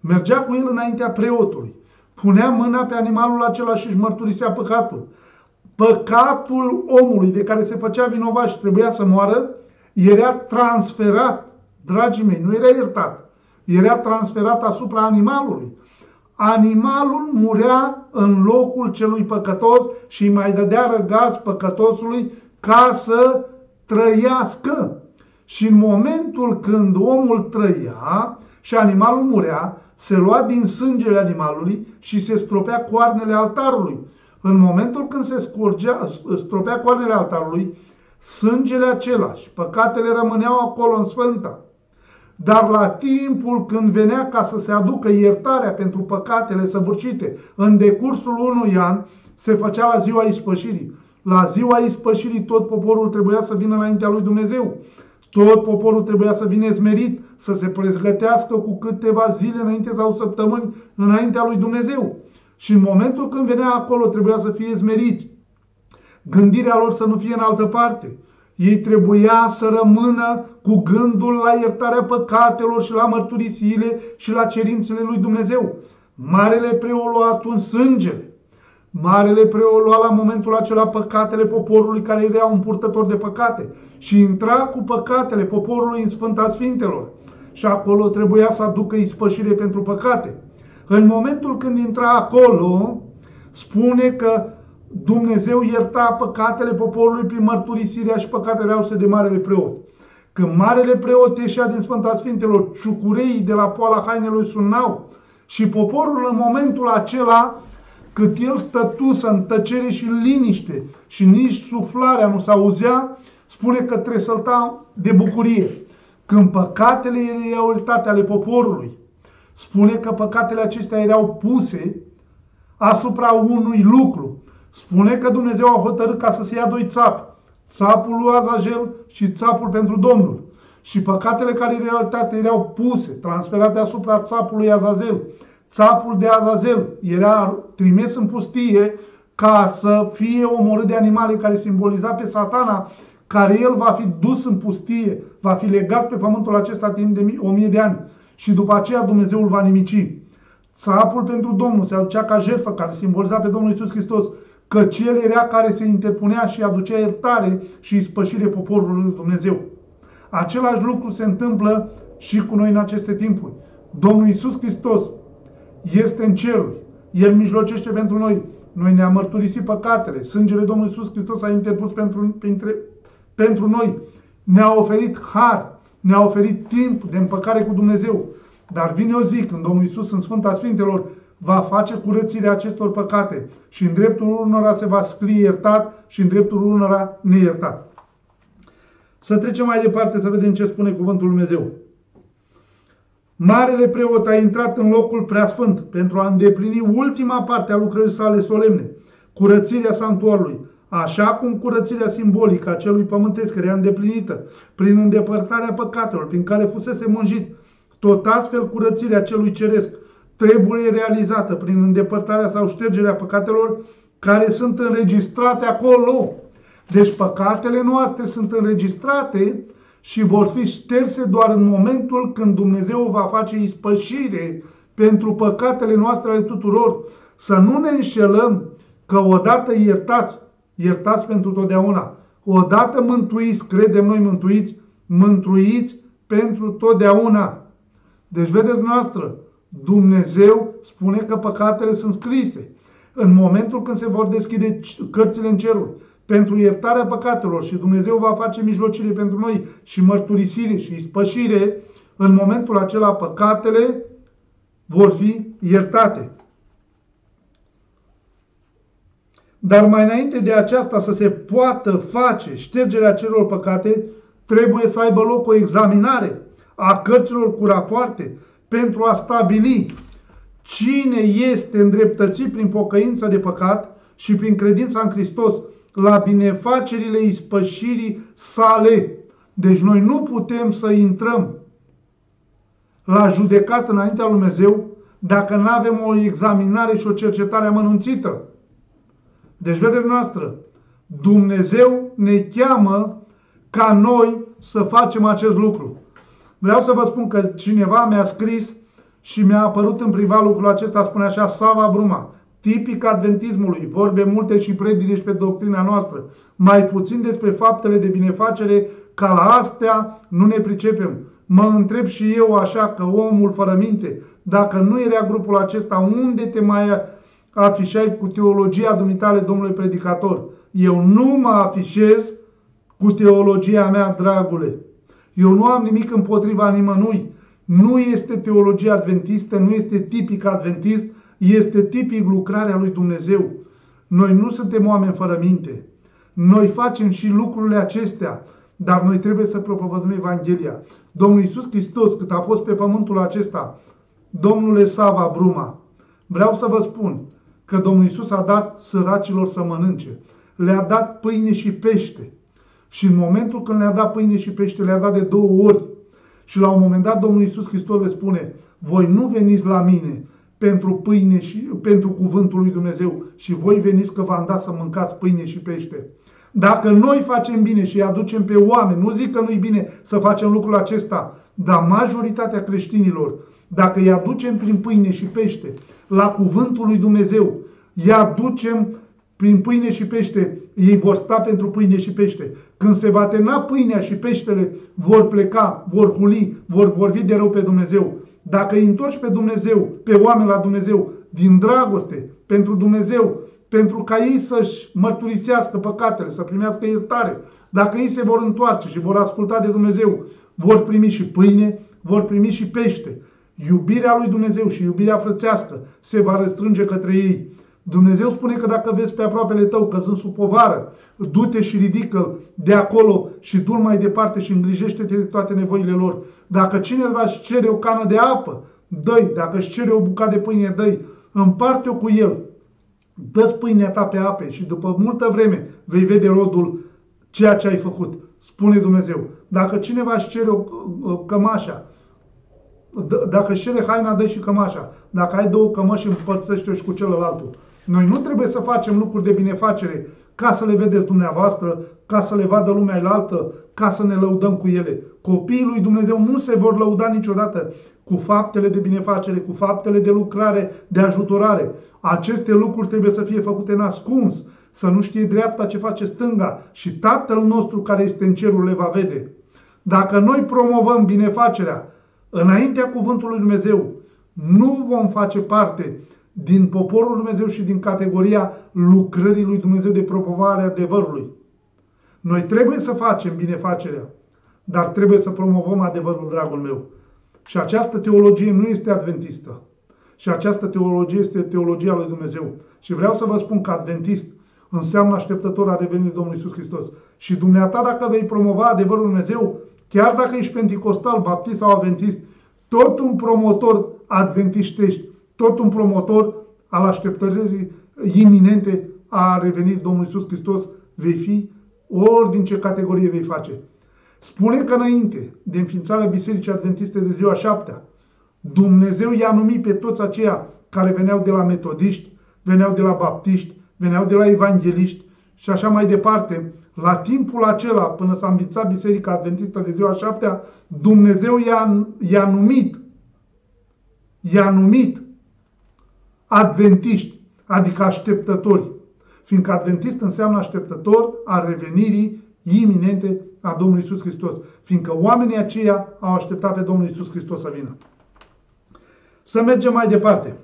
Mergea cu el înaintea preotului. Punea mâna pe animalul acela și își mărturisea păcatul. Păcatul omului de care se făcea vinovat și trebuia să moară, era transferat, dragii mei, nu era iertat, era transferat asupra animalului. Animalul murea în locul celui păcătos și îi mai dădea răgaz păcătosului ca să trăiască. Și în momentul când omul trăia și animalul murea, se lua din sângele animalului și se stropea coarnele altarului. În momentul când se scurgea, stropea coarnele altarului, sângele același, păcatele rămâneau acolo în sfânta. Dar la timpul când venea ca să se aducă iertarea pentru păcatele săvârșite în decursul unui an, se făcea la ziua ispășirii. La ziua ispășirii tot poporul trebuia să vină înaintea lui Dumnezeu. Tot poporul trebuia să vină zmerit, să se pregătească cu câteva zile înainte sau săptămâni înaintea lui Dumnezeu. Și în momentul când venea acolo trebuia să fie zmeriți. Gândirea lor să nu fie în altă parte. Ei trebuia să rămână cu gândul la iertarea păcatelor și la mărturisiile și la cerințele lui Dumnezeu. Marele preot lua atunci sângele. Marele preot lua la momentul acela păcatele poporului care era un purtător de păcate și intra cu păcatele poporului în Sfânta Sfintelor. Și acolo trebuia să aducă ispășire pentru păcate. În momentul când intra acolo, spune că Dumnezeu ierta păcatele poporului prin mărturisirea și păcatele ause de Marele Preot. Când Marele Preot ieșea din Sfânta Sfintelor, ciucureii de la poala hainelui sunau și poporul în momentul acela, cât el stătusă în tăcere și în liniște și nici suflarea nu s-auzea, spune că tresălta de bucurie. Când păcatele erau ale poporului, spune că păcatele acestea erau puse asupra unui lucru. Spune că Dumnezeu a hotărât ca să se ia doi țapi, țapul lui Azagel și țapul pentru Domnul. Și păcatele care în realitate erau puse, transferate asupra țapului Azazel. Țapul de Azazel era trimis în pustie ca să fie omorât de animale care simboliza pe satana, care el va fi dus în pustie, va fi legat pe pământul acesta timp de o mie de ani și după aceea Dumnezeu îl va nimici. Țapul pentru Domnul se aducea ca jertfă care simboliza pe Domnul Isus Hristos, că cel era care se interpunea și aducea iertare și ispășire poporului lui Dumnezeu. Același lucru se întâmplă și cu noi în aceste timpuri. Domnul Isus Hristos este în ceruri. El mijlocește pentru noi. Noi ne-am mărturisit păcatele. Sângele Domnului Isus Hristos a interpus pentru, pentru, pentru noi. Ne-a oferit har ne-a oferit timp de împăcare cu Dumnezeu. Dar vine o zi când Domnul Iisus în Sfânta Sfintelor va face curățirea acestor păcate și în dreptul unora se va scrie iertat și în dreptul unora neiertat. Să trecem mai departe să vedem ce spune Cuvântul Lui Dumnezeu. Marele preot a intrat în locul preasfânt pentru a îndeplini ultima parte a lucrării sale solemne, curățirea sanctuarului. Așa cum curățirea simbolică a celui pământesc era îndeplinită prin îndepărtarea păcatelor prin care fusese mânjit, tot astfel curățirea celui ceresc trebuie realizată prin îndepărtarea sau ștergerea păcatelor care sunt înregistrate acolo. Deci păcatele noastre sunt înregistrate și vor fi șterse doar în momentul când Dumnezeu va face ispășire pentru păcatele noastre ale tuturor. Să nu ne înșelăm că odată iertați, iertați pentru totdeauna. Odată mântuiți, credem noi mântuiți, mântuiți pentru totdeauna. Deci vedeți noastră, Dumnezeu spune că păcatele sunt scrise. În momentul când se vor deschide cărțile în ceruri pentru iertarea păcatelor și Dumnezeu va face mijlocire pentru noi și mărturisire și spășire, în momentul acela păcatele vor fi iertate. Dar mai înainte de aceasta să se poată face ștergerea celor păcate, trebuie să aibă loc o examinare a cărților cu rapoarte pentru a stabili cine este îndreptățit prin pocăința de păcat și prin credința în Hristos la binefacerile ispășirii sale. Deci noi nu putem să intrăm la judecat înaintea lui Dumnezeu dacă nu avem o examinare și o cercetare amănunțită. Deci, vedeți noastră, Dumnezeu ne cheamă ca noi să facem acest lucru. Vreau să vă spun că cineva mi-a scris și mi-a apărut în privat lucrul acesta, spune așa, Sava Bruma, tipic adventismului, vorbe multe și predici pe doctrina noastră, mai puțin despre faptele de binefacere, ca la astea nu ne pricepem. Mă întreb și eu așa că omul fără minte, dacă nu era grupul acesta, unde te mai afișai cu teologia dumitale, domnule predicator? Eu nu mă afișez cu teologia mea, dragule. Eu nu am nimic împotriva nimănui. Nu este teologia adventistă, nu este tipic adventist, este tipic lucrarea lui Dumnezeu. Noi nu suntem oameni fără minte. Noi facem și lucrurile acestea, dar noi trebuie să propovădăm Evanghelia. Domnul Iisus Hristos, cât a fost pe pământul acesta, Domnule Sava Bruma, vreau să vă spun că Domnul Iisus a dat săracilor să mănânce. Le-a dat pâine și pește. Și în momentul când le-a dat pâine și pește, le-a dat de două ori. Și la un moment dat Domnul Iisus Hristos le spune, voi nu veniți la mine pentru pâine și pentru cuvântul lui Dumnezeu și voi veniți că v-am dat să mâncați pâine și pește. Dacă noi facem bine și îi aducem pe oameni, nu zic că nu-i bine să facem lucrul acesta, dar majoritatea creștinilor, dacă îi aducem prin pâine și pește la cuvântul lui Dumnezeu, îi aducem prin pâine și pește, ei vor sta pentru pâine și pește. Când se va termina pâinea și peștele, vor pleca, vor huli, vor vorbi de rău pe Dumnezeu. Dacă îi întorci pe Dumnezeu, pe oameni la Dumnezeu, din dragoste, pentru Dumnezeu, pentru ca ei să-și mărturisească păcatele, să primească iertare, dacă ei se vor întoarce și vor asculta de Dumnezeu, vor primi și pâine, vor primi și pește. Iubirea lui Dumnezeu și iubirea frățească se va răstrânge către ei. Dumnezeu spune că dacă vezi pe aproapele tău căzând sub povară, du-te și ridică de acolo și du mai departe și îngrijește-te de toate nevoile lor. Dacă cineva își cere o cană de apă, dă Dacă își cere o bucată de pâine, dă Împarte-o cu el. Dă-ți pâinea ta pe ape și după multă vreme vei vede rodul ceea ce ai făcut. Spune Dumnezeu. Dacă cineva își cere o, o cămașă, dacă își cere haina, dă și cămașa. Dacă ai două cămăși, împărțește-o și cu celălaltul. Noi nu trebuie să facem lucruri de binefacere ca să le vedeți dumneavoastră, ca să le vadă lumea elaltă, ca să ne lăudăm cu ele. Copiii lui Dumnezeu nu se vor lăuda niciodată cu faptele de binefacere, cu faptele de lucrare, de ajutorare. Aceste lucruri trebuie să fie făcute în ascuns, să nu știe dreapta ce face stânga și Tatăl nostru care este în cerul le va vede. Dacă noi promovăm binefacerea înaintea cuvântului Dumnezeu, nu vom face parte din poporul Dumnezeu și din categoria lucrării lui Dumnezeu de promovare adevărului. Noi trebuie să facem binefacerea, dar trebuie să promovăm adevărul, dragul meu. Și această teologie nu este adventistă. Și această teologie este teologia lui Dumnezeu. Și vreau să vă spun că adventist înseamnă așteptător a revenirii Domnului Isus Hristos. Și dumneata, dacă vei promova adevărul lui Dumnezeu, chiar dacă ești penticostal, baptist sau adventist, tot un promotor adventistești, tot un promotor al așteptării iminente a revenit Domnului Iisus Hristos vei fi, ori din ce categorie vei face. Spune că înainte de înființarea Bisericii Adventiste de ziua șaptea, Dumnezeu i-a numit pe toți aceia care veneau de la metodiști, veneau de la baptiști, veneau de la evangeliști și așa mai departe. La timpul acela, până s-a învițat Biserica Adventistă de ziua șaptea, Dumnezeu i-a, i-a numit, i-a numit adventiști, adică așteptători. Fiindcă adventist înseamnă așteptător a revenirii iminente a Domnului Isus Hristos. Fiindcă oamenii aceia au așteptat pe Domnul Isus Hristos să vină. Să mergem mai departe.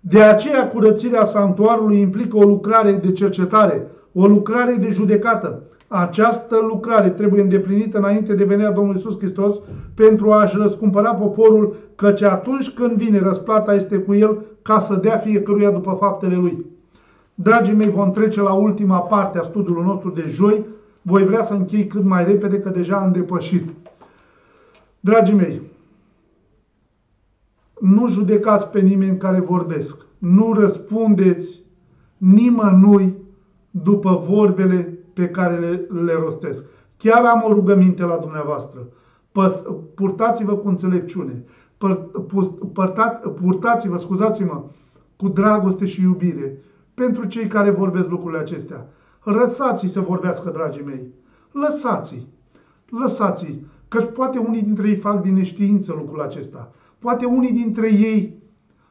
De aceea curățirea sanctuarului implică o lucrare de cercetare, o lucrare de judecată. Această lucrare trebuie îndeplinită înainte de venirea Domnului Isus Hristos pentru a-și răscumpăra poporul, căci atunci când vine răsplata este cu el ca să dea fiecăruia după faptele lui. Dragii mei, vom trece la ultima parte a studiului nostru de joi. Voi vrea să închei cât mai repede, că deja am depășit. Dragii mei, nu judecați pe nimeni care vorbesc. Nu răspundeți nimănui după vorbele pe care le, le rostesc. Chiar am o rugăminte la dumneavoastră. Purtați-vă cu înțelepciune. Purtați-vă, scuzați-mă, cu dragoste și iubire pentru cei care vorbesc lucrurile acestea. Lăsați-i să vorbească, dragii mei. Lăsați-i. Lăsați-i. Că poate unii dintre ei fac din neștiință lucrul acesta. Poate unii dintre ei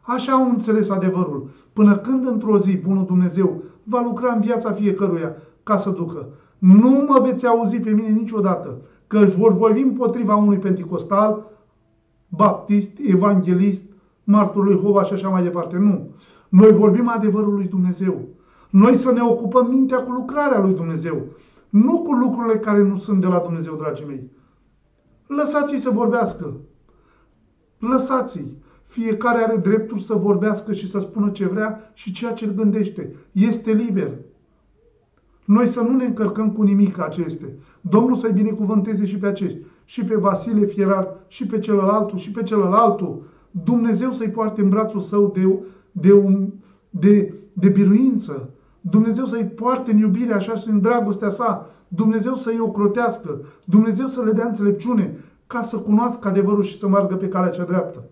așa au înțeles adevărul. Până când într-o zi Bunul Dumnezeu va lucra în viața fiecăruia ca să ducă. Nu mă veți auzi pe mine niciodată că își vor vorbi împotriva unui penticostal, baptist, evanghelist, martor lui Hova și așa mai departe. Nu. Noi vorbim adevărul lui Dumnezeu. Noi să ne ocupăm mintea cu lucrarea lui Dumnezeu. Nu cu lucrurile care nu sunt de la Dumnezeu, dragii mei. Lăsați-i să vorbească. Lăsați-i. Fiecare are dreptul să vorbească și să spună ce vrea și ceea ce gândește. Este liber. Noi să nu ne încărcăm cu nimic aceste. Domnul să-i binecuvânteze și pe acești. Și pe Vasile Fierar, și pe celălaltul, și pe celălaltul. Dumnezeu să-i poarte în brațul său de, de, un, de, de biruință. Dumnezeu să-i poarte în iubire așa și în dragostea sa. Dumnezeu să-i ocrotească. Dumnezeu să le dea înțelepciune ca să cunoască adevărul și să meargă pe calea cea dreaptă.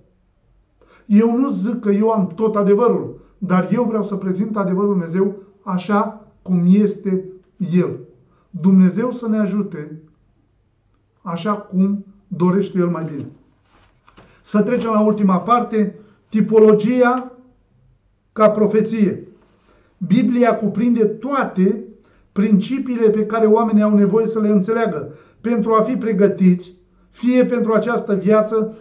Eu nu zic că eu am tot adevărul, dar eu vreau să prezint adevărul Dumnezeu așa cum este El. Dumnezeu să ne ajute așa cum dorește El mai bine. Să trecem la ultima parte, tipologia ca profeție. Biblia cuprinde toate principiile pe care oamenii au nevoie să le înțeleagă pentru a fi pregătiți fie pentru această viață,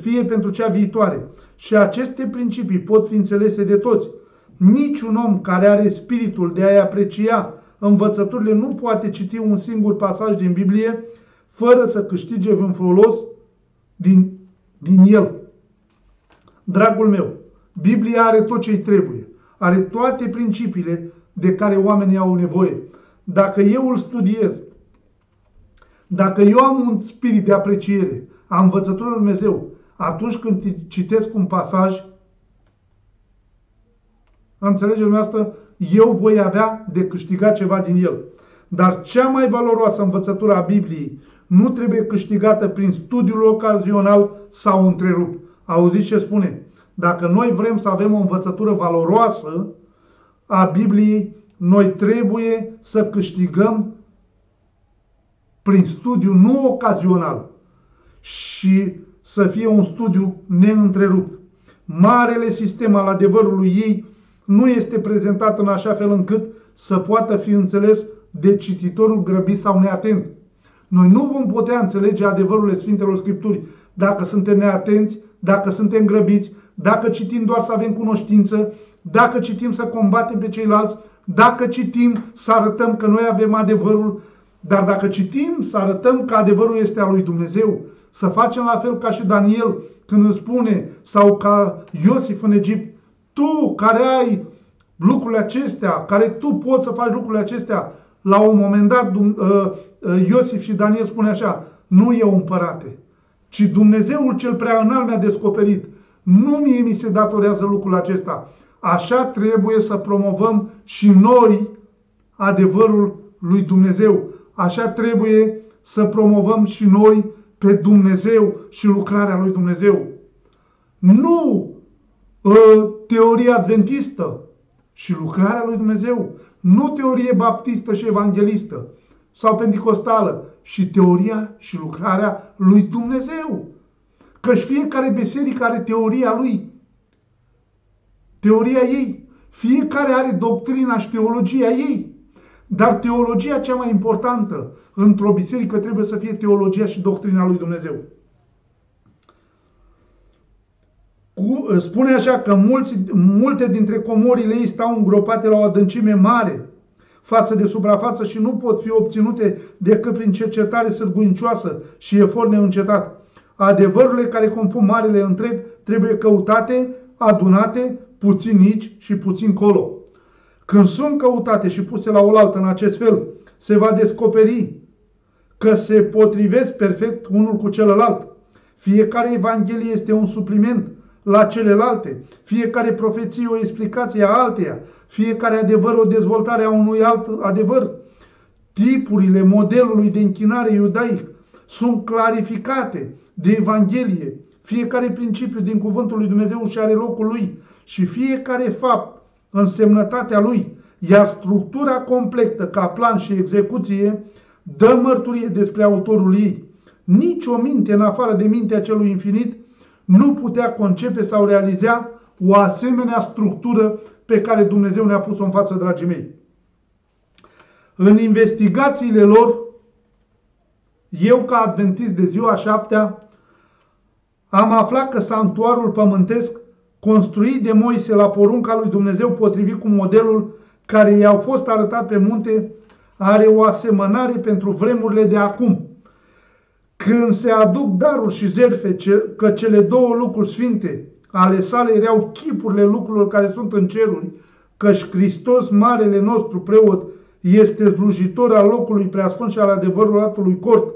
fie pentru cea viitoare. Și aceste principii pot fi înțelese de toți. Niciun om care are spiritul de a-i aprecia învățăturile nu poate citi un singur pasaj din Biblie fără să câștige un folos din, din el. Dragul meu, Biblia are tot ce-i trebuie. Are toate principiile de care oamenii au nevoie. Dacă eu îl studiez, dacă eu am un spirit de apreciere a învățăturii lui Dumnezeu, atunci când citesc un pasaj, înțelegeți dumneavoastră, eu voi avea de câștigat ceva din el. Dar cea mai valoroasă învățătură a Bibliei nu trebuie câștigată prin studiul ocazional sau întrerupt. Auziți ce spune? Dacă noi vrem să avem o învățătură valoroasă a Bibliei, noi trebuie să câștigăm prin studiu nu ocazional și să fie un studiu neîntrerupt. Marele sistem al adevărului ei nu este prezentat în așa fel încât să poată fi înțeles de cititorul grăbit sau neatent. Noi nu vom putea înțelege adevărurile Sfintelor Scripturi dacă suntem neatenți, dacă suntem grăbiți, dacă citim doar să avem cunoștință, dacă citim să combatem pe ceilalți, dacă citim să arătăm că noi avem adevărul, dar dacă citim să arătăm că adevărul este al lui Dumnezeu, să facem la fel ca și Daniel când îți spune, sau ca Iosif în Egipt, tu care ai lucrurile acestea, care tu poți să faci lucrurile acestea, la un moment dat uh, uh, Iosif și Daniel spune așa, nu eu împărate, ci Dumnezeul cel prea înalt mi-a descoperit. Nu mie mi se datorează lucrul acesta. Așa trebuie să promovăm și noi adevărul lui Dumnezeu. Așa trebuie să promovăm și noi pe Dumnezeu și lucrarea lui Dumnezeu. Nu uh, teoria adventistă și lucrarea lui Dumnezeu. Nu teorie baptistă și evanghelistă sau pentecostală, și teoria și lucrarea lui Dumnezeu. Căci fiecare biserică are teoria lui. Teoria ei. Fiecare are doctrina și teologia ei. Dar teologia cea mai importantă într-o biserică trebuie să fie teologia și doctrina lui Dumnezeu. Cu, spune așa că mulți, multe dintre comorile ei stau îngropate la o adâncime mare față de suprafață și nu pot fi obținute decât prin cercetare sârguincioasă și efort neîncetat. Adevărurile care compun marele întreg trebuie căutate, adunate, puțin aici și puțin colo. Când sunt căutate și puse la oaltă în acest fel, se va descoperi că se potrivesc perfect unul cu celălalt. Fiecare evanghelie este un supliment la celelalte, fiecare profeție o explicație a alteia, fiecare adevăr o dezvoltare a unui alt adevăr. Tipurile modelului de închinare iudaic sunt clarificate de Evanghelie. Fiecare principiu din cuvântul lui Dumnezeu și are locul lui și fiecare fapt în semnătatea lui, iar structura completă ca plan și execuție dă mărturie despre autorul ei. Nici o minte în afară de mintea celui infinit nu putea concepe sau realiza o asemenea structură pe care Dumnezeu ne-a pus-o în față, dragii mei. În investigațiile lor, eu ca adventist de ziua șaptea, am aflat că sanctuarul pământesc construit de Moise la porunca lui Dumnezeu potrivit cu modelul care i-au fost arătat pe munte, are o asemănare pentru vremurile de acum. Când se aduc daruri și zerfe, că cele două lucruri sfinte ale sale erau chipurile lucrurilor care sunt în ceruri, căci Hristos, marele nostru preot, este slujitor al locului preasfânt și al adevărului cort,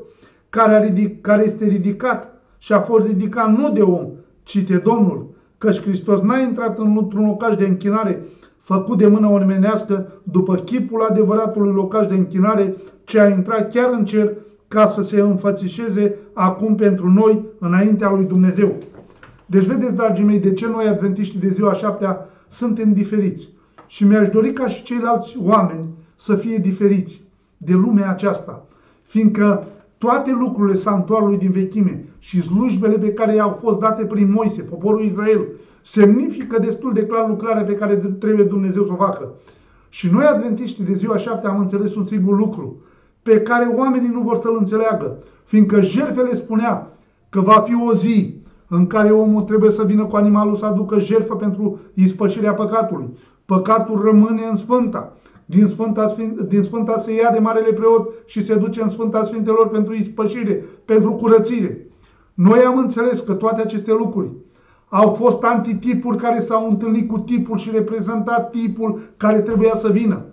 care, a ridic, care este ridicat și a fost ridicat nu de om, ci de Domnul, căci Hristos n-a intrat într-un locaș de închinare făcut de mână ormenească după chipul adevăratului locaș de închinare, ce a intrat chiar în cer ca să se înfățișeze acum pentru noi înaintea lui Dumnezeu. Deci vedeți, dragii mei, de ce noi, adventiștii de ziua șaptea, suntem diferiți. Și mi-aș dori ca și ceilalți oameni să fie diferiți de lumea aceasta, fiindcă toate lucrurile sanctuarului din vechime și slujbele pe care i-au fost date prin Moise, poporul Israel, semnifică destul de clar lucrarea pe care trebuie Dumnezeu să o facă. Și noi, adventiștii de ziua șapte, am înțeles un singur lucru, pe care oamenii nu vor să-l înțeleagă, fiindcă jertfele spunea că va fi o zi în care omul trebuie să vină cu animalul să aducă jertfă pentru ispășirea păcatului. Păcatul rămâne în Sfânta. Din Sfânta, Sfânt, din Sfânta se ia de Marele Preot și se duce în Sfânta Sfintelor pentru ispășire, pentru curățire. Noi am înțeles că toate aceste lucruri au fost antitipuri care s-au întâlnit cu tipul și reprezentat tipul care trebuia să vină.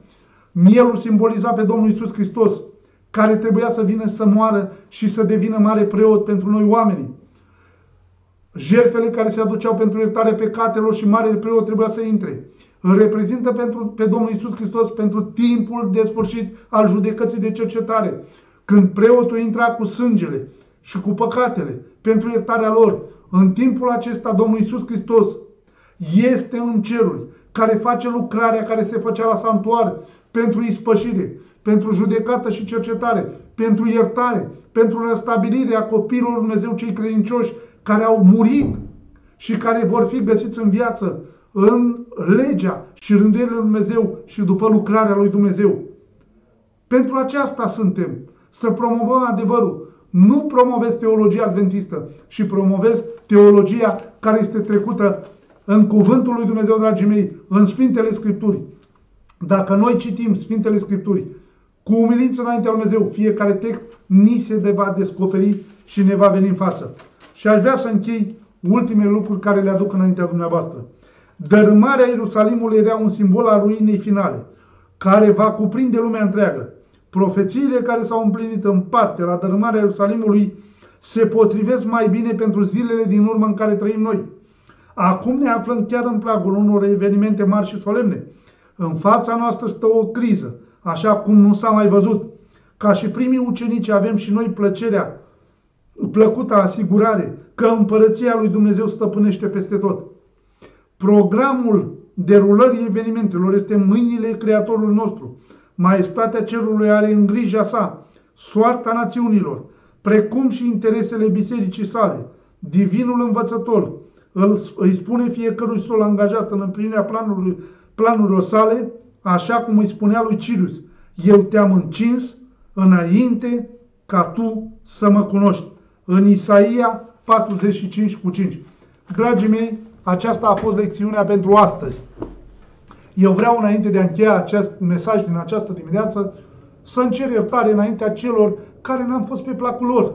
Mielul simboliza pe Domnul Isus Hristos, care trebuia să vină să moară și să devină mare preot pentru noi oamenii. Jertfele care se aduceau pentru iertare pecatelor și marele preot trebuia să intre. Îl reprezintă pentru, pe Domnul Isus Hristos pentru timpul de sfârșit al judecății de cercetare, când preotul intra cu sângele și cu păcatele pentru iertarea lor. În timpul acesta Domnul Isus Hristos este în ceruri, care face lucrarea care se făcea la santuar pentru ispășire, pentru judecată și cercetare, pentru iertare, pentru răstabilirea copiilor Dumnezeu cei credincioși care au murit și care vor fi găsiți în viață în legea și rânduielile lui Dumnezeu și după lucrarea lui Dumnezeu. Pentru aceasta suntem, să promovăm adevărul. Nu promovez teologia adventistă și promovez teologia care este trecută în cuvântul lui Dumnezeu, dragii mei, în Sfintele Scripturi. Dacă noi citim Sfintele Scripturi cu umilință înaintea lui Dumnezeu, fiecare text ni se va descoperi și ne va veni în față. Și aș vrea să închei ultimele lucruri care le aduc înaintea dumneavoastră. Dărâmarea Ierusalimului era un simbol al ruinei finale, care va cuprinde lumea întreagă. Profețiile care s-au împlinit în parte la dărâmarea Ierusalimului se potrivesc mai bine pentru zilele din urmă în care trăim noi. Acum ne aflăm chiar în pragul unor evenimente mari și solemne. În fața noastră stă o criză, așa cum nu s-a mai văzut. Ca și primii ucenici avem și noi plăcerea, plăcuta asigurare că împărăția lui Dumnezeu stăpânește peste tot. Programul derulării evenimentelor este în mâinile Creatorului nostru. Maestatea cerului are în grija sa soarta națiunilor, precum și interesele bisericii sale. Divinul învățător îl, îi spune fiecărui sol angajat în împlinirea planurilor, planurilor sale, așa cum îi spunea lui Cirius, eu te-am încins înainte ca tu să mă cunoști. În Isaia 45 cu 5. Dragii mei, aceasta a fost lecțiunea pentru astăzi. Eu vreau, înainte de a încheia acest mesaj din această dimineață, să-mi cer iertare înaintea celor care n-am fost pe placul lor.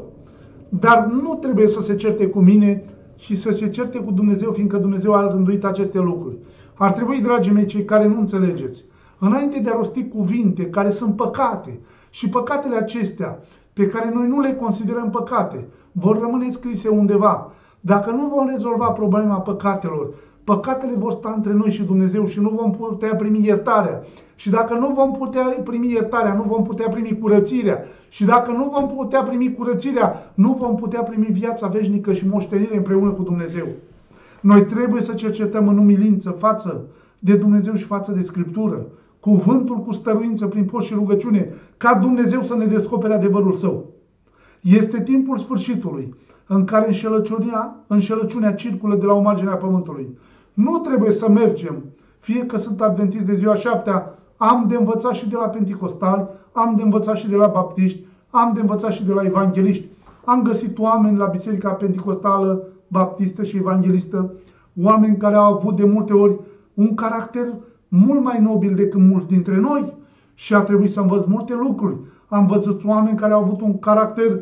Dar nu trebuie să se certe cu mine și să se certe cu Dumnezeu, fiindcă Dumnezeu a rânduit aceste lucruri. Ar trebui, dragii mei, cei care nu înțelegeți, înainte de a rosti cuvinte care sunt păcate și păcatele acestea pe care noi nu le considerăm păcate, vor rămâne scrise undeva. Dacă nu vom rezolva problema păcatelor, păcatele vor sta între noi și Dumnezeu și nu vom putea primi iertarea. Și dacă nu vom putea primi iertarea, nu vom putea primi curățirea. Și dacă nu vom putea primi curățirea, nu vom putea primi viața veșnică și moștenire împreună cu Dumnezeu. Noi trebuie să cercetăm în umilință față de Dumnezeu și față de Scriptură. Cuvântul cu stăruință prin post și rugăciune, ca Dumnezeu să ne descopere adevărul Său. Este timpul sfârșitului în care înșelăciunea, înșelăciunea circulă de la o margine a pământului. Nu trebuie să mergem, fie că sunt adventiți de ziua șaptea, am de învățat și de la penticostali, am de învățat și de la baptiști, am de învățat și de la evangeliști. Am găsit oameni la Biserica Pentecostală, Baptistă și Evanghelistă, oameni care au avut de multe ori un caracter mult mai nobil decât mulți dintre noi și a trebuit să învăț multe lucruri. Am văzut oameni care au avut un caracter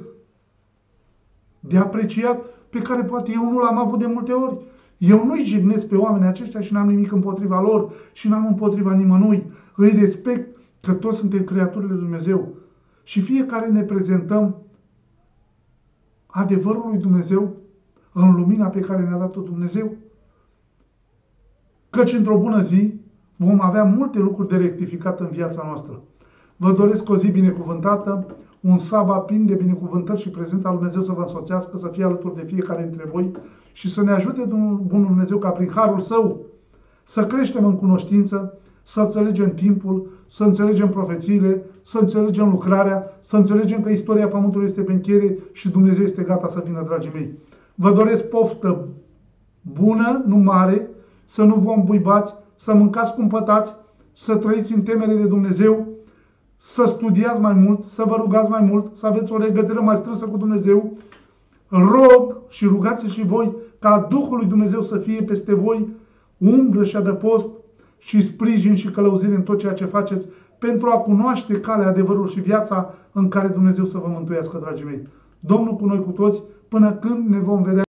de apreciat pe care poate eu nu l-am avut de multe ori. Eu nu-i jignesc pe oamenii aceștia și n-am nimic împotriva lor și n-am împotriva nimănui. Îi respect că toți suntem creaturile lui Dumnezeu. Și fiecare ne prezentăm adevărul lui Dumnezeu în lumina pe care ne-a dat-o Dumnezeu. Căci într-o bună zi vom avea multe lucruri de rectificat în viața noastră. Vă doresc o zi binecuvântată, un sabat plin de binecuvântări și prezent al Dumnezeu să vă însoțească, să fie alături de fiecare dintre voi și să ne ajute Bunul Dumnezeu ca prin harul Său să creștem în cunoștință, să înțelegem timpul, să înțelegem profețiile, să înțelegem lucrarea, să înțelegem că istoria Pământului este pe încheiere și Dumnezeu este gata să vină, dragii mei. Vă doresc poftă bună, nu mare, să nu vă îmbuibați, să mâncați cumpătați, să trăiți în temele de Dumnezeu, să studiați mai mult, să vă rugați mai mult, să aveți o legătură mai strânsă cu Dumnezeu. Rog și rugați și voi ca Duhul lui Dumnezeu să fie peste voi umbră și adăpost și sprijin și călăuzire în tot ceea ce faceți pentru a cunoaște calea, adevărul și viața în care Dumnezeu să vă mântuiască, dragii mei. Domnul cu noi cu toți, până când ne vom vedea